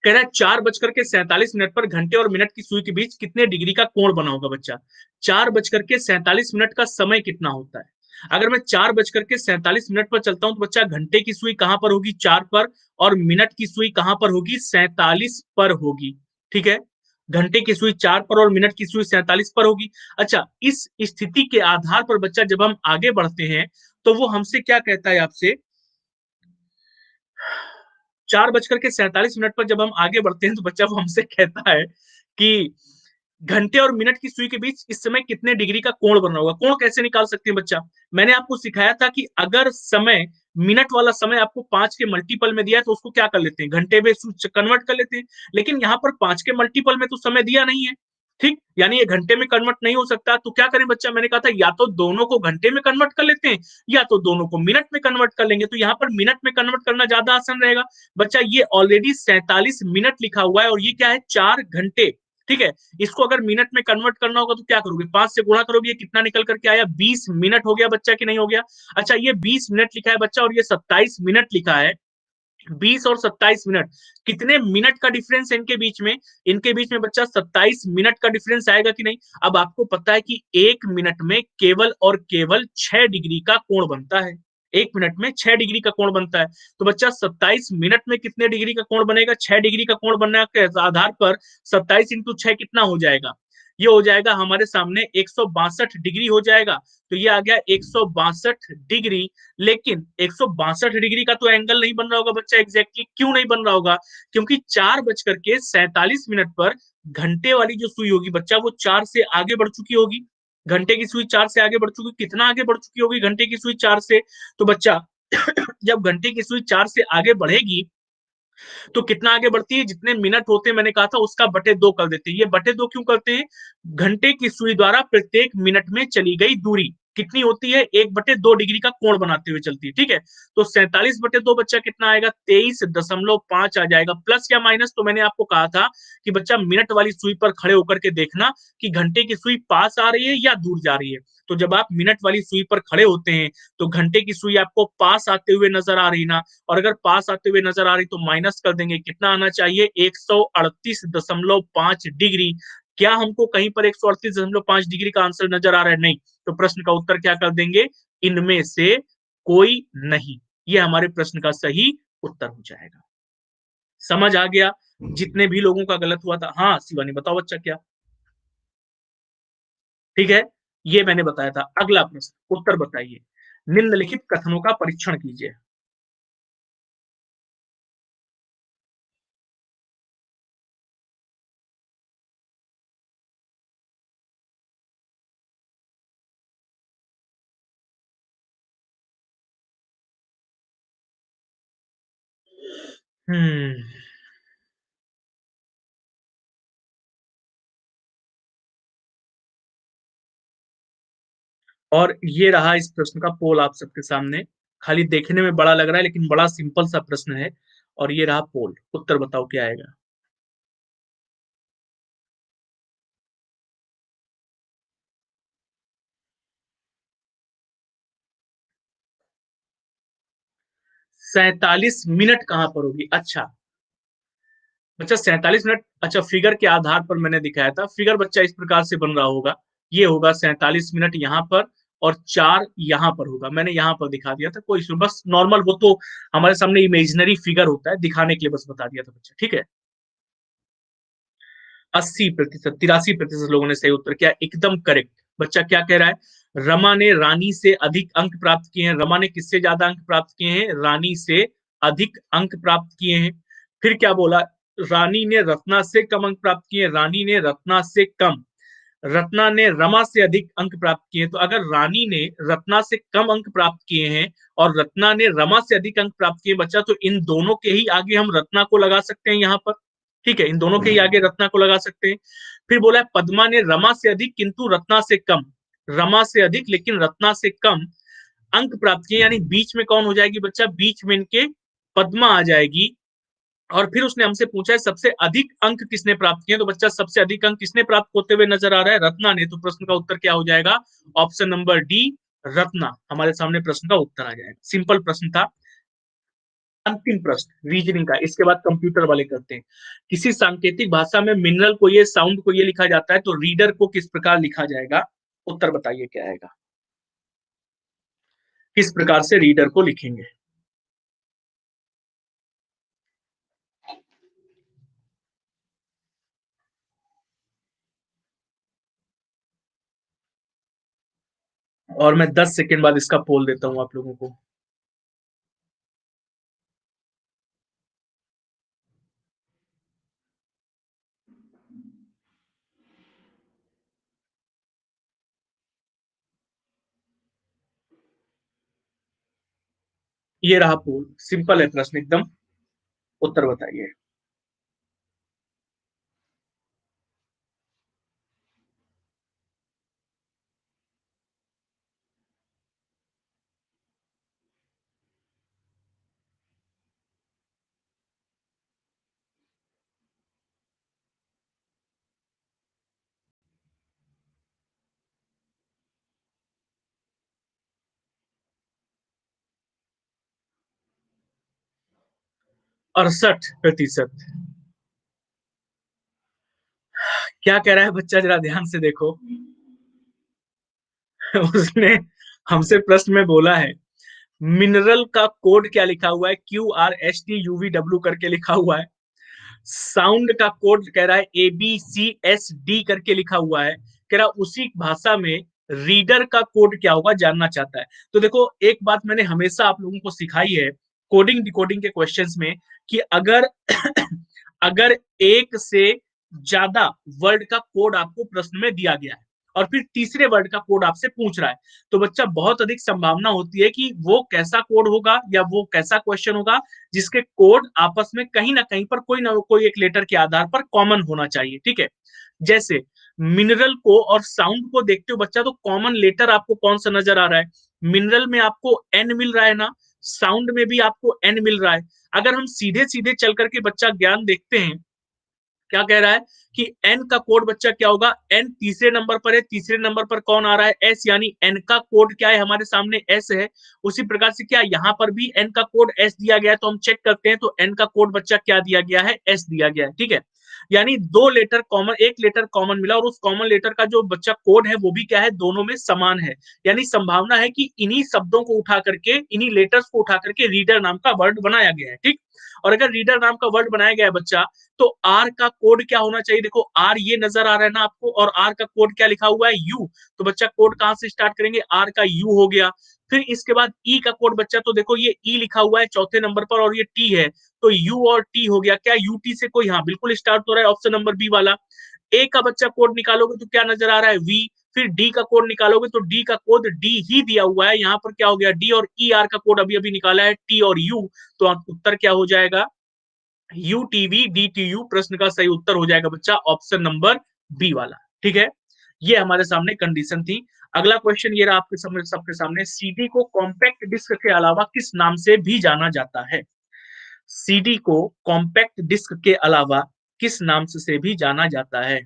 कह रहा है, चार बजकर के सैंतालीस मिनट पर घंटे और मिनट की सुई के बीच कितने डिग्री का कोण बना होगा बच्चा? चार बजकर के सैंतालीस मिनट का समय कितना होता है? अगर मैं चार बजकर के सैंतालीस मिनट पर चलता हूँ तो बच्चा, घंटे की सुई कहाँ पर होगी? चार पर, और मिनट की सुई कहाँ पर होगी? सैंतालीस पर होगी। ठीक है? घंटे की सुई चार पर और मिनट की सुई सैंतालीस पर होगी। अच्छा इस स्थिति के आधार पर बच्चा, जब हम आगे बढ़ते हैं तो वो हमसे क्या कहता है आपसे? चार बजकर के सैतालीस मिनट पर जब हम आगे बढ़ते हैं तो बच्चा वो हमसे कहता है कि घंटे और मिनट की सुई के बीच इस समय कितने डिग्री का कोण बना होगा? कोण कैसे निकाल सकते हैं बच्चा? मैंने आपको सिखाया था कि अगर समय, मिनट वाला समय आपको पाँच के मल्टीपल में दिया है तो उसको क्या कर लेते हैं? घंटे में कन्वर्ट कर लेते हैं। लेकिन यहाँ पर पाँच के मल्टीपल में तो समय दिया नहीं है। ठीक? यानी ये घंटे में कन्वर्ट नहीं हो सकता तो क्या करें बच्चा? मैंने कहा था, या तो दोनों को घंटे में कन्वर्ट कर लेते हैं, या तो दोनों को मिनट में कन्वर्ट कर लेंगे। तो यहाँ पर मिनट में कन्वर्ट करना ज़्यादा आसान रहेगा। बच्चा, ये ऑलरेडी सैतालीस मिनट लिखा हुआ है, और ये क्या है? चार घंटे। ठीक है? इसको अगर मिनट में कन्वर्ट करना होगा तो क्या करोगे? पाँच से गुणा करोगे कितना निकल करके आया? बीस मिनट हो गया बच्चा की नहीं हो गया? अच्छा ये बीस मिनट लिखा है बच्चा, और ये सत्ताईस मिनट लिखा है। बीस और सत्ताईस मिनट। कितने मिनट का डिफरेंस इनके बीच में? इनके बीच में बच्चा सत्ताईस मिनट का डिफरेंस आएगा कि नहीं? अब आपको पता है कि एक मिनट में केवल और केवल छह डिग्री का कोण बनता है। एक मिनट में छह डिग्री का कोण बनता है। तो बच्चा सत्ताईस मिनट में कितने डिग्री का कोण बनेगा? छह डिग्री का कोण बनने के आधार पर सत्ताईस इंटू छह कितना हो जाएगा? ये हो जाएगा हमारे सामने एक सौ बासठ डिग्री हो जाएगा। तो ये आ गया एक सौ बासठ डिग्री। लेकिन एक सौ बासठ डिग्री का तो एंगल नहीं बन रहा होगा बच्चा एग्जैक्टली क्यों नहीं बन रहा होगा? क्योंकि चार बजकर के सैतालीस मिनट पर घंटे वाली जो सुई होगी बच्चा, वो चार से आगे बढ़ चुकी होगी। घंटे की सुई चार से आगे बढ़ चुकी कितना आगे बढ़ चुकी होगी घंटे की सुई चार से? तो बच्चा, जब घंटे की सुई चार से आगे बढ़ेगी तो कितना आगे बढ़ती है? जितने मिनट होते हैं, मैंने कहा था, उसका बटे दो कर देते हैं। ये बटे दो क्यों करते हैं? घंटे की सुई द्वारा प्रत्येक मिनट में चली गई दूरी। कितनी होती है? एक बटे दो डिग्री का कोण बनाते हुए चलती है, ठीक है? तो सैंतालीस बटे दो बच्चा कितना आएगा? तेईस दशमलव पाँच आ जाएगा, प्लस या माइनस तो मैंने आपको कहा था कि बच्चा मिनट वाली सुई पर खड़े होकर के देखना कि घंटे की सुई पास आ रही है या दूर जा रही है। तो जब आप मिनट वाली सुई पर खड़े होते हैं तो घंटे की सुई आपको पास आते हुए नज़र आ रही ना, और अगर पास आते हुए नज़र आ रही तो माइनस कर देंगे, कितना आना चाहिए? एक डिग्री। क्या हमको कहीं पर एक सौ अड़तीस दशमलव पाँच डिग्री का आंसर नज़र आ रहा है? नहीं। तो प्रश्न का उत्तर क्या कर देंगे? इनमें से कोई नहीं। ये हमारे प्रश्न का सही उत्तर हो जाएगा। समझ आ गया? जितने भी लोगों का गलत हुआ था। हाँ शिवानी, बताओ बच्चा क्या? ठीक है? ये मैंने बताया था। अगला प्रश्न, उत्तर बताइए। निम्नलिखित कथनों का परीक्षण कीजिए। हम्म और ये रहा इस प्रश्न का पोल आप सबके सामने। खाली देखने में बड़ा लग रहा है, लेकिन बड़ा सिंपल सा प्रश्न है और ये रहा पोल। उत्तर बताओ, क्या आएगा? सैतालीस मिनट कहाँ पर होगी? अच्छा। बच्चा, सैतालीस मिनट अच्छा फिगर के आधार पर मैंने दिखाया था। फिगर बच्चा इस प्रकार से बन रहा होगा। ये होगा सैतालीस मिनट यहाँ पर और चार यहाँ पर होगा। मैंने यहाँ पर दिखा दिया था। कोई बस नॉर्मल वो तो हमारे सामने इमेजनरी फिगर होता है। दिखाने के लिए बस बता दिया था बच्चा। ठीक है? अस्सी प्रतिशत, तिरासी प्रतिशत लोगों ने सही उत्तर किया। एकदम करेक्ट। बच्चा क्या कह रहा है? रमा ने रानी से अधिक अंक प्राप्त किए हैं। रमा ने किससे ज़्यादा अंक प्राप्त किए हैं? रानी से अधिक अंक प्राप्त किए हैं। फिर क्या बोला? रानी ने रत्ना से कम अंक प्राप्त किए रानी ने रत्ना से कम। रत्ना ने रमा से अधिक अंक प्राप्त किए तो अगर रानी ने रत्ना से कम अंक प्राप्त किए हैं और रत्ना ने रमा से अधिक अंक प्राप्त किए बच्चा तो इन दोनों के ही आगे हम रत्ना को लगा सकते हैं यहाँ पर। ठीक है, इन दोनों के ही आगे रत्ना को लगा सकते हैं। फिर बोला है, पद्मा ने रमा से अधिक, किंतु रत्ना से कम। रमा से अधिक, लेकिन रत्ना से कम। अंक प्राप्त किए, यानी बीच में कौन हो जाएगी बच्चा? बीच में इनके पद्मा आ जाएगी। और फिर उसने हमसे पूछा है, सबसे अधिक अंक किसने प्राप्त किए? तो बच्चा, सबसे अधिक अंक किसने प्राप्त होते हुए नज़र आ रहा है? रत्ना ने। तो प्रश्न का उत्तर क्या हो जाएगा? Option number D, Ratna. हमारे सामने प्रश्न का उत्तर आ जाएगा। सिंपल प्रश्न था। अंतिम प्रश्न रीजनिंग का। इसके बाद कंप्यूटर वाले करते हैं। किसी सांकेतिक भाषा में मिनरल को ये साउंड को ये लिखा जाता है तो रीडर को किस प्रकार लिखा जाएगा? उत्तर बताइए, क्या आएगा? किस प्रकार से रीडर को लिखेंगे? और मैं 10 सेकेंड बाद इसका पोल देता हूँ आप लोगों को। ये रहा पूल सिंपल है प्रश्न एकदम उत्तर बताइए। अड़सठ प्रतिशत। क्या कह रहा है बच्चा, जरा ध्यान से देखो। उसने हमसे प्रश्न में बोला है, मिनरल का कोड क्या लिखा हुआ है? Q R S T U V W करके लिखा हुआ है। साउंड का कोड कह रहा है A B C S D करके लिखा हुआ है। कह रहा, उसी भाषा में रीडर का कोड क्या होगा जानना चाहता है। तो देखो, एक बात मैंने हमेशा आप लोगों को सिखाई है कोडिंग डिकोडिंग के क्वेश्चंस में कि अगर अगर एक से ज़्यादा वर्ड का कोड आपको प्रश्न में दिया गया है और फिर तीसरे वर्ड का कोड आपसे पूछ रहा है तो बच्चा बहुत अधिक संभावना होती है कि वो कैसा कोड होगा या वो कैसा क्वेश्चन होगा जिसके कोड आपस में कहीं ना कहीं पर कोई ना, कोई एक लेटर के आधार पर कॉमन होना चाहिए, ठीक है? जैसे मिनरल को और साउंड को देखते हो बच्चा तो कॉमन लेटर आपको कौन सा नज़र आ रहा है? मिनरल में आपको एन मिल रहा है ना साउंड में भी आपको एन मिल रहा है। अगर हम सीधे सीधे चल करके बच्चा ज्ञान देखते हैं, क्या कह रहा है कि एन का कोड बच्चा क्या होगा? एन तीसरे नंबर पर है, तीसरे नंबर पर कौन आ रहा है? एस यानी एन का कोड क्या है? हमारे सामने एस है। उसी प्रकार से क्या यहाँ पर भी एन का कोड एस दिया गया है तो हम चेक करते हैं तो एन का कोड बच्चा क्या दिया गया है? एस दिया गया है, ठीक है? यानी दो लेटर कॉमन एक लेटर कॉमन मिला और उस कॉमन लेटर का जो बच्चा कोड है, वो भी क्या है? दोनों में समान है। यानी संभावना है कि इन्हीं शब्दों को उठा करके, इन्हीं लेटर्स को उठा करके रीडर नाम का वर्ड बनाया गया है, ठीक? और अगर रीडर नाम का वर्ड बनाया गया है बच्चा तो आर का कोड क्या होना चाहिए? देखो आर ये नज़र आ रहा है ना आपको, और आर का कोड क्या लिखा हुआ है? यू तो बच्चा कोड कहाँ से स्टार्ट करेंगे? आर का यू हो गया। फिर इसके बाद ई e का कोड बच्चा तो देखो ये ई e लिखा हुआ है चौथे नंबर पर और ये टी है। तो यू और टी हो गया। क्या यू टी से कोई हाँ बिल्कुल स्टार्ट हो रहा है ऑप्शन नंबर बी वाला। ए का बच्चा कोड निकालोगे तो क्या नज़र आ रहा है? वी फिर डी का कोड निकालोगे तो डी का कोड डी ही दिया हुआ है। यहाँ पर क्या हो गया? डी और ई e आर का कोड अभी अभी निकाला है टी और यू तो उत्तर क्या हो जाएगा? U TV D T U प्रश्न का सही उत्तर हो जाएगा बच्चा ऑप्शन नंबर बी वाला। ठीक है? ये हमारे सामने कंडीशन थी। अगला क्वेश्चन ये रहा आपके सबके सामने। सीडी को कॉम्पैक्ट डिस्क के अलावा किस नाम से भी जाना जाता है? सीडी को कॉम्पैक्ट डिस्क के अलावा किस नाम से भी जाना जाता है?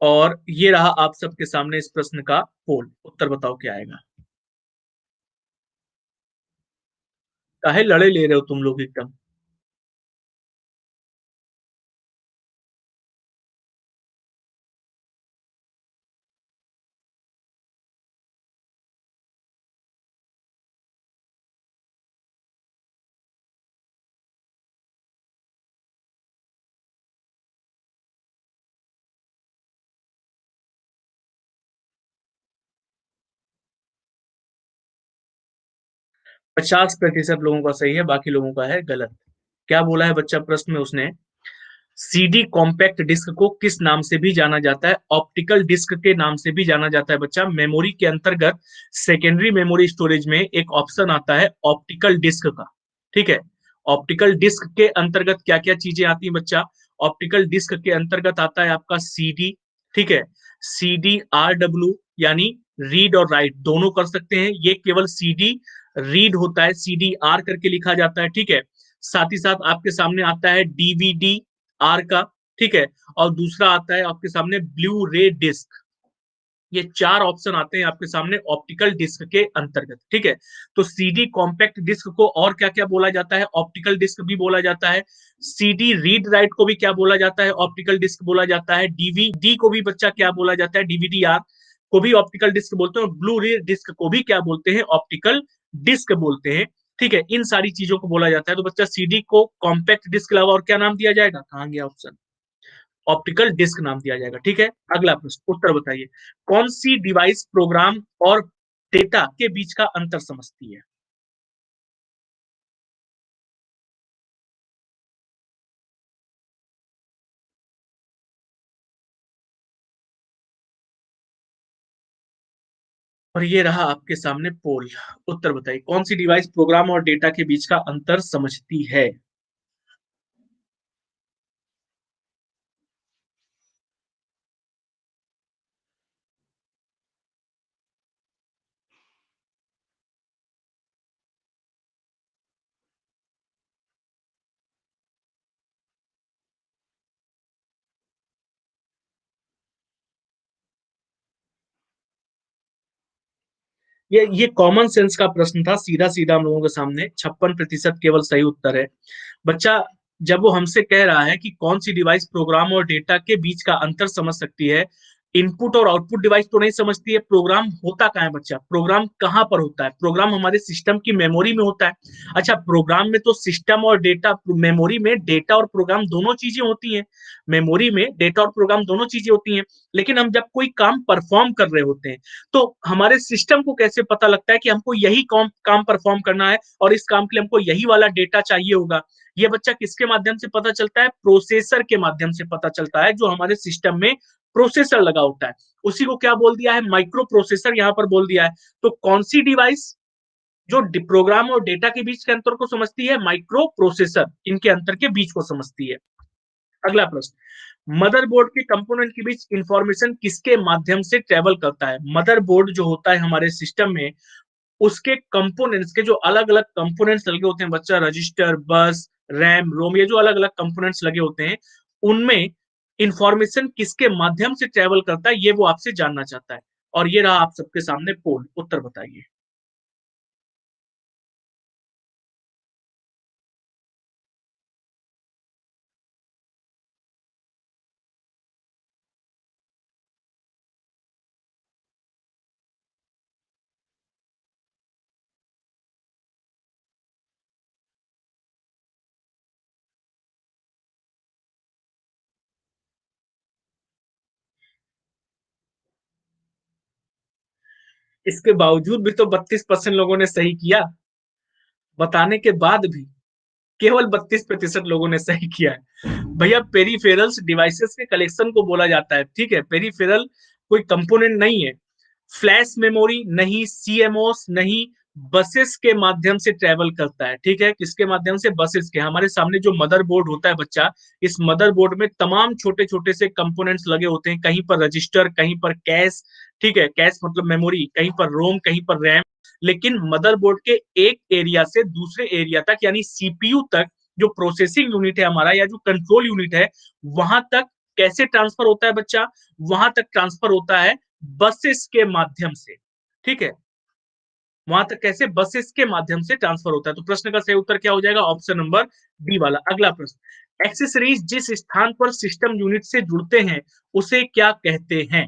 और ये रहा आप सबके सामने इस प्रश्न का पोल। उत्तर बताओ क्या आएगा? काहे लड़े ले रहे हो तुम लोग एकदम? पचास प्रतिशत लोगों का सही है, बाकी लोगों का है गलत। क्या बोला है बच्चा प्रश्न में उसने? सीडी कॉम्पैक्ट डिस्क को किस नाम से भी जाना जाता है? ऑप्टिकल डिस्क के नाम से भी जाना जाता है बच्चा। मेमोरी के अंतर्गत सेकेंडरी मेमोरी स्टोरेज में एक ऑप्शन आता है ऑप्टिकल डिस्क का। ठीक है? ऑप्टिकल डिस्क के अंतर्गत क्या क्या चीज़ें आती है बच्चा? ऑप्टिकल डिस्क के अंतर्गत आता है आपका सीडी ठीक है? सी डी आर डब्ल्यू यानी रीड और राइट दोनों कर सकते हैं। ये केवल सीडी रीड होता है सी डी आर करके लिखा जाता है, ठीक है? साथ ही साथ आपके सामने आता है डीवीडी आर का, ठीक है? और दूसरा आता है आपके सामने ब्लू रे डिस्क ये चार ऑप्शन आते हैं आपके सामने ऑप्टिकल डिस्क के अंतर्गत, ठीक है? तो सीडी कॉम्पैक्ट डिस्क को और क्या क्या बोला जाता है? ऑप्टिकल डिस्क भी बोला जाता है। सीडी रीड राइट को भी क्या बोला जाता है? ऑप्टिकल डिस्क बोला जाता है। डीवीडी को भी बच्चा क्या बोला जाता है? डीवीडी आर को भी ऑप्टिकल डिस्क बोलते हैं और ब्लू रे डिस्क को भी क्या बोलते हैं? ऑप्टिकल डिस्क बोलते हैं, ठीक है? इन सारी चीज़ों को बोला जाता है तो बच्चा सीडी को कॉम्पैक्ट डिस्क के अलावा और क्या नाम दिया जाएगा? कहा गया ऑप्शन ऑप्टिकल डिस्क नाम दिया जाएगा, ठीक है? अगला प्रश्न, उत्तर बताइए। कौन सी डिवाइस प्रोग्राम और डेटा के बीच का अंतर समझती है? और ये रहा आपके सामने पोल। उत्तर बताइए, कौन सी डिवाइस प्रोग्राम और डेटा के बीच का अंतर समझती है? ये ये कॉमन सेंस का प्रश्न था सीधा सीधा हम लोगों के सामने, छप्पन प्रतिशत केवल सही उत्तर है। बच्चा, जब वो हमसे कह रहा है कि कौन सी डिवाइस प्रोग्राम और डेटा के बीच का अंतर समझ सकती है इनपुट और आउटपुट डिवाइस तो नहीं समझती है प्रोग्राम होता कहाँ है बच्चा? प्रोग्राम कहाँ पर होता है? प्रोग्राम हमारे सिस्टम की मेमोरी में होता है। अच्छा प्रोग्राम में तो सिस्टम और डेटा मेमोरी में डेटा और प्रोग्राम दोनों चीज़ें होती हैं। मेमोरी में डेटा और प्रोग्राम दोनों चीज़ें होती हैं। लेकिन हम जब कोई काम परफॉर्म कर रहे होते हैं तो हमारे सिस्टम को कैसे पता लगता है कि हमको यही काम परफॉर्म करना है और इस काम के लिए हमको यही वाला डेटा चाहिए होगा? ये बच्चा किसके माध्यम से पता चलता है? प्रोसेसर के माध्यम से पता चलता है, जो हमारे सिस्टम में प्रोसेसर लगा होता है। उसी को क्या बोल दिया है? माइक्रो प्रोसेसर यहाँ पर बोल दिया है। तो कौन सी डिवाइस जो प्रोग्राम और डेटा के बीच के अंतर को समझती है? माइक्रो प्रोसेसर इनके अंतर के बीच को समझती है। अगला प्रश्न, मदरबोर्ड के कंपोनेंट के बीच इंफॉर्मेशन किसके माध्यम से ट्रेवल करता है? मदरबोर्ड जो होता है हमारे सिस्टम में, उसके कंपोनेंट्स के जो अलग अलग कंपोनेंट्स लगे होते हैं, बच्चा रजिस्टर, बस रैम, रोम, ये जो अलग अलग कंपोनेंट्स लगे होते हैं, उनमें इंफॉर्मेशन किसके माध्यम से ट्रेवल करता है, ये वो आपसे जानना चाहता है। और ये रहा आप सबके सामने पोल, उत्तर बताइए। इसके बावजूद भी तो बत्तीस परसेंट लोगों ने सही किया। बताने के बाद भी केवल बत्तीस प्रतिशत लोगों ने सही किया है। भैया पेरीफेरल्स डिवाइसेस के कलेक्शन को बोला जाता है, ठीक है? पेरीफेरल कोई कंपोनेंट नहीं है। फ्लैश मेमोरी नहीं सीएमओस नहीं बसेस के माध्यम से ट्रेवल करता है, ठीक है? किसके माध्यम से? बसेस के। हमारे सामने जो मदर बोर्ड होता है बच्चा, इस मदर बोर्ड में तमाम छोटे छोटे से कंपोनेंट्स लगे होते हैं। कहीं पर रजिस्टर कहीं पर कैश ठीक है? कैश मतलब मेमोरी कहीं पर रोम कहीं पर रैम लेकिन मदर बोर्ड के एक एरिया से दूसरे एरिया तक, यानी सीपीयू तक, जो प्रोसेसिंग यूनिट है हमारा या जो कंट्रोल यूनिट है, वहाँ तक कैसे ट्रांसफ़र होता है बच्चा? वहाँ तक ट्रांसफ़र होता है बसेस के माध्यम से, ठीक है? वहाँ तक कैसे बसेस के माध्यम से ट्रांसफ़र होता है? तो प्रश्न का सही उत्तर क्या हो जाएगा? ऑप्शन नंबर बी वाला। अगला प्रश्न। एक्सेसरीज जिस स्थान पर सिस्टम यूनिट से जुड़ते हैं, उसे क्या कहते हैं?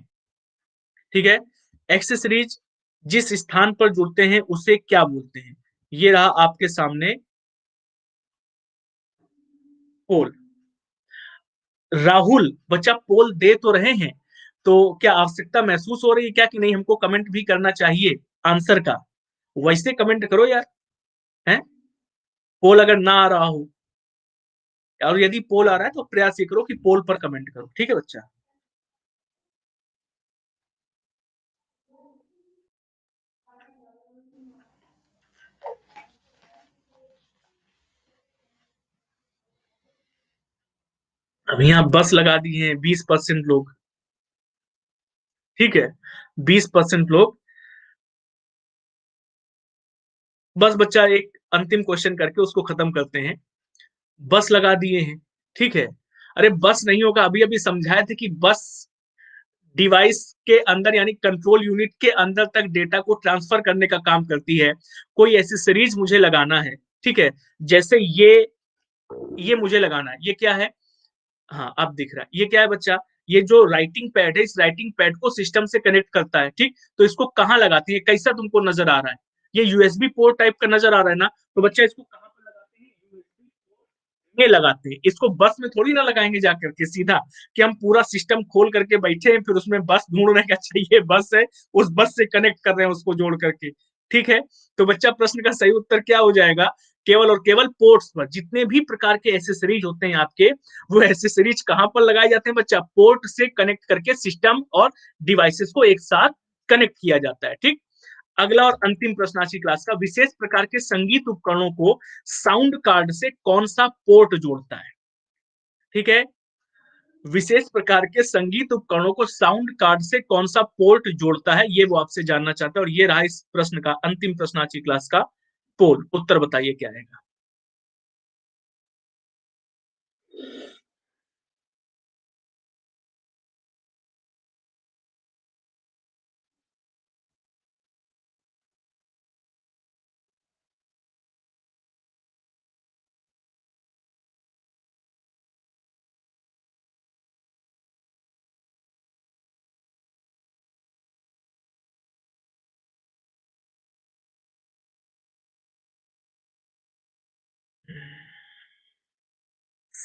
ठीक है? एक्सेसरीज जिस स्थान पर जुड़ते हैं, उसे क्या बोलते हैं? ये रहा आपके सामने पोल राहुल, बच्चा पोल दे तो रहे हैं तो क्या आवश्यकता महसूस हो रही है क्या कि नहीं? हमको कमेंट भी करना चाहिए आंसर का। वैसे कमेंट करो यार, हैं? पोल अगर ना आ रहा हो, और यदि पोल आ रहा है तो प्रयास ये करो कि पोल पर कमेंट करो, ठीक है बच्चा? अभी यहाँ बस लगा दी है, बीस परसेंट लोग, ठीक है? बीस परसेंट लोग बस बच्चा एक अंतिम क्वेश्चन करके उसको खत्म करते हैं। बस लगा दिए हैं, ठीक है? अरे बस नहीं होगा, अभी अभी समझाए थे कि बस डिवाइस के अंदर यानी कंट्रोल यूनिट के अंदर तक डेटा को ट्रांसफ़र करने का काम करती है। कोई ऐसी सीरीज़ मुझे लगाना है, ठीक है? जैसे ये ये मुझे लगाना है। ये क्या है? हाँ अब दिख रहा है। ये क्या है बच्चा? ये जो राइटिंग पैड है, इस राइटिंग पैड को सिस्टम से कनेक्ट करता है, ठीक? तो इसको कहाँ लगाती है? कैसा तुमको नज़र आ रहा है? ये यूएसबी पोर्ट टाइप का नज़र आ रहा है ना तो बच्चा इसको कहाँ पर लगाते हैं? यूएसबी लगाते हैं। इसको बस में थोड़ी ना लगाएँगे जाकर के सीधा, कि हम पूरा सिस्टम खोल करके बैठे हैं, फिर उसमें बस ढूँढने का चाहिए बस है, उस बस से कनेक्ट कर रहे हैं उसको जोड़ करके। ठीक है? तो बच्चा प्रश्न का सही उत्तर क्या हो जाएगा? केवल और केवल पोर्ट्स पर। जितने भी प्रकार के एसेसरीज होते हैं आपके, वो एसेसरीज कहाँ पर लगाए जाते हैं बच्चा? पोर्ट से कनेक्ट करके सिस्टम और डिवाइसेस को एक साथ कनेक्ट किया जाता है। ठीक? अगला और अंतिम प्रश्न आज की क्लास का, विशेष प्रकार के संगीत उपकरणों को साउंड कार्ड से कौन सा पोर्ट जोड़ता है? ठीक है? विशेष प्रकार के संगीत उपकरणों को साउंड कार्ड से कौन सा पोर्ट जोड़ता है, ये वो आपसे जानना चाहता है और ये रहा इस प्रश्न का, अंतिम प्रश्न आज की क्लास का पोल। उत्तर बताइए क्या आएगा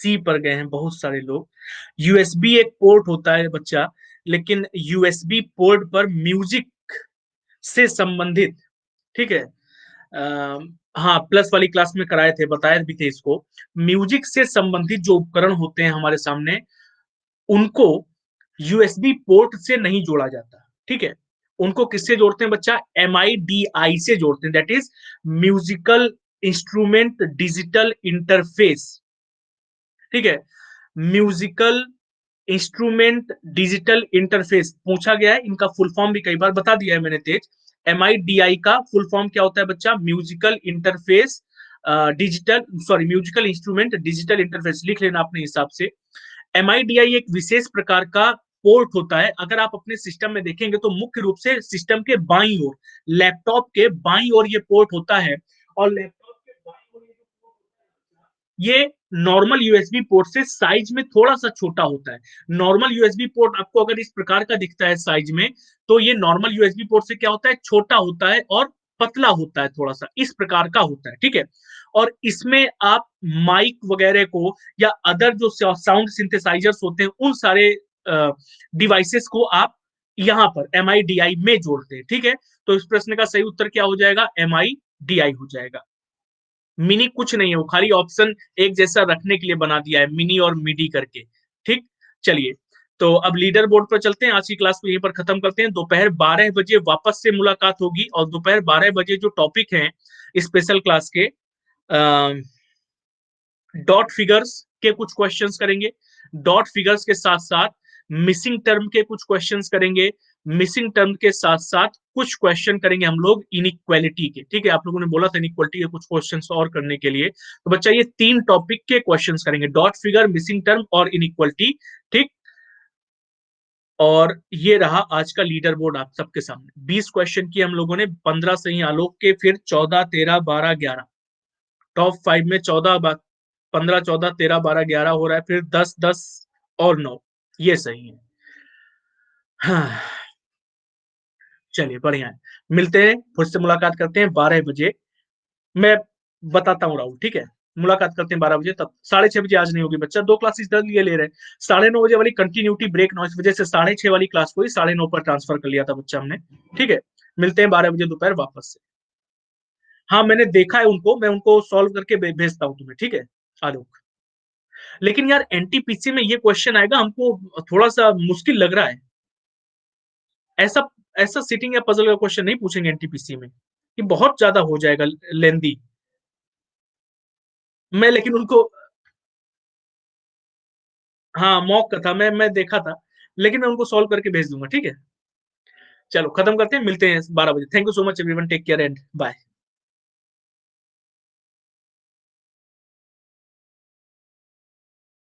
सी पर गए हैं बहुत सारे लोग। यूएसबी एक पोर्ट होता है बच्चा लेकिन यूएसबी पोर्ट पर म्यूज़िक से संबंधित ठीक है? आ, हाँ प्लस वाली क्लास में कराए थे बताए भी थे इसको। म्यूज़िक से संबंधित जो उपकरण होते हैं हमारे सामने उनको यूएसबी पोर्ट से नहीं जोड़ा जाता ठीक है? उनको किससे जोड़ते हैं बच्चा? एम आई डी आई से जोड़ते हैं that is musical instrument digital interface ठीक है? म्यूजिकल इंस्ट्रूमेंट डिजिटल इंटरफेस पूछा गया है, इनका फुल फॉर्म भी कई बार बता दिया है मैंने तेज। एम आई डी आई का फुल फॉर्म क्या होता है बच्चा? Musical interface digital sorry musical instrument digital interface लिख लेना अपने हिसाब से। एम आई डी आई एक विशेष प्रकार का पोर्ट होता है। अगर आप अपने सिस्टम में देखेंगे तो मुख्य रूप से सिस्टम के बाई ओर लैपटॉप के बाई ओर ये पोर्ट होता है। और लैपटॉप ये नॉर्मल यूएसबी पोर्ट से साइज़ में थोड़ा सा छोटा होता है। नॉर्मल यूएसबी पोर्ट आपको अगर इस प्रकार का दिखता है साइज़ में तो ये नॉर्मल यूएसबी पोर्ट से क्या होता है? छोटा होता है और पतला होता है थोड़ा सा, इस प्रकार का होता है, ठीक है? और इसमें आप माइक वगैरह को या अदर जो साउंड सिंथेसाइजर्स होते हैं, उन सारे डिवाइसेस को आप यहाँ पर एम आई डी आई में जोड़ते हैं, ठीक है? तो इस प्रश्न का सही उत्तर क्या हो जाएगा? एम आई डी आई हो जाएगा। मिनी कुछ नहीं है, वो खाली ऑप्शन एक जैसा रखने के लिए बना दिया है, मिनी और मिडी करके। ठीक? चलिए तो अब लीडर बोर्ड पर चलते हैं, आज की क्लास को यहीं पर खत्म करते हैं। दोपहर बारह बजे वापस से मुलाकात होगी और दोपहर बारह बजे जो टॉपिक है स्पेशल क्लास के डॉट फिगर्स के कुछ क्वेश्चंस करेंगे। डॉट फिगर्स के साथ साथ मिसिंग टर्म के कुछ क्वेश्चंस करेंगे। मिसिंग टर्म के साथ साथ कुछ क्वेश्चन करेंगे हम लोग इनइक्वालिटी के। ठीक है, आप लोगों ने बोला था इनइक्वालिटी के कुछ क्वेश्चन और करने के लिए। तो बच्चा, ये तीन टॉपिक के क्वेश्चन करेंगे। डॉट फिगर मिसिंग टर्म और इनइक्वालिटी ठीक? और ये रहा आज का लीडर बोर्ड आप सबके सामने। बीस क्वेश्चन की हम लोगों ने, पंद्रह सही आलोक के, फिर चौदह, तेरह, बारह, ग्यारह। टॉप फाइव में चौदह पंद्रह, चौदह, तेरह, बारह, ग्यारह हो रहा है, फिर दस दस और नौ। ये सही है। हाँ। चलिए, बढ़िया है। मिलते हैं, फिर से मुलाकात करते हैं बारह बजे। मैं बताता हूँ राहुल, ठीक है? मुलाकात करते हैं बारह बजे, तब साढ़े छह बजे आज नहीं होगी बच्चा, दो क्लासेस दस लिए ले रहे हैं। साढ़े नौ बजे वाली कंटिन्यूटी ब्रेक नौ वजह से साढ़े छह वाली क्लास को ही साढ़े नौ पर ट्रांसफ़र कर लिया था बच्चा हमने, ठीक है? मिलते हैं बारह बजे दोपहर वापस से। हाँ मैंने देखा है उनको, मैं उनको सॉल्व करके भेजता हूँ तुम्हें, ठीक है? आलोक। लेकिन यार एनटीपीसी में ये क्वेश्चन आएगा, हमको थोड़ा सा मुश्किल लग रहा है। ऐसा ऐसा सिटिंग या पजल का क्वेश्चन नहीं पूछेंगे एनटीपीसी में कि बहुत ज़्यादा हो जाएगा लेंदी मैं लेकिन उनको हाँ मॉक का था, मैं मैं देखा था, लेकिन मैं उनको सॉल्व करके भेज दूँगा, ठीक है? चलो, खत्म करते हैं, मिलते हैं बारह बजे। Thank you so much everyone take care and bye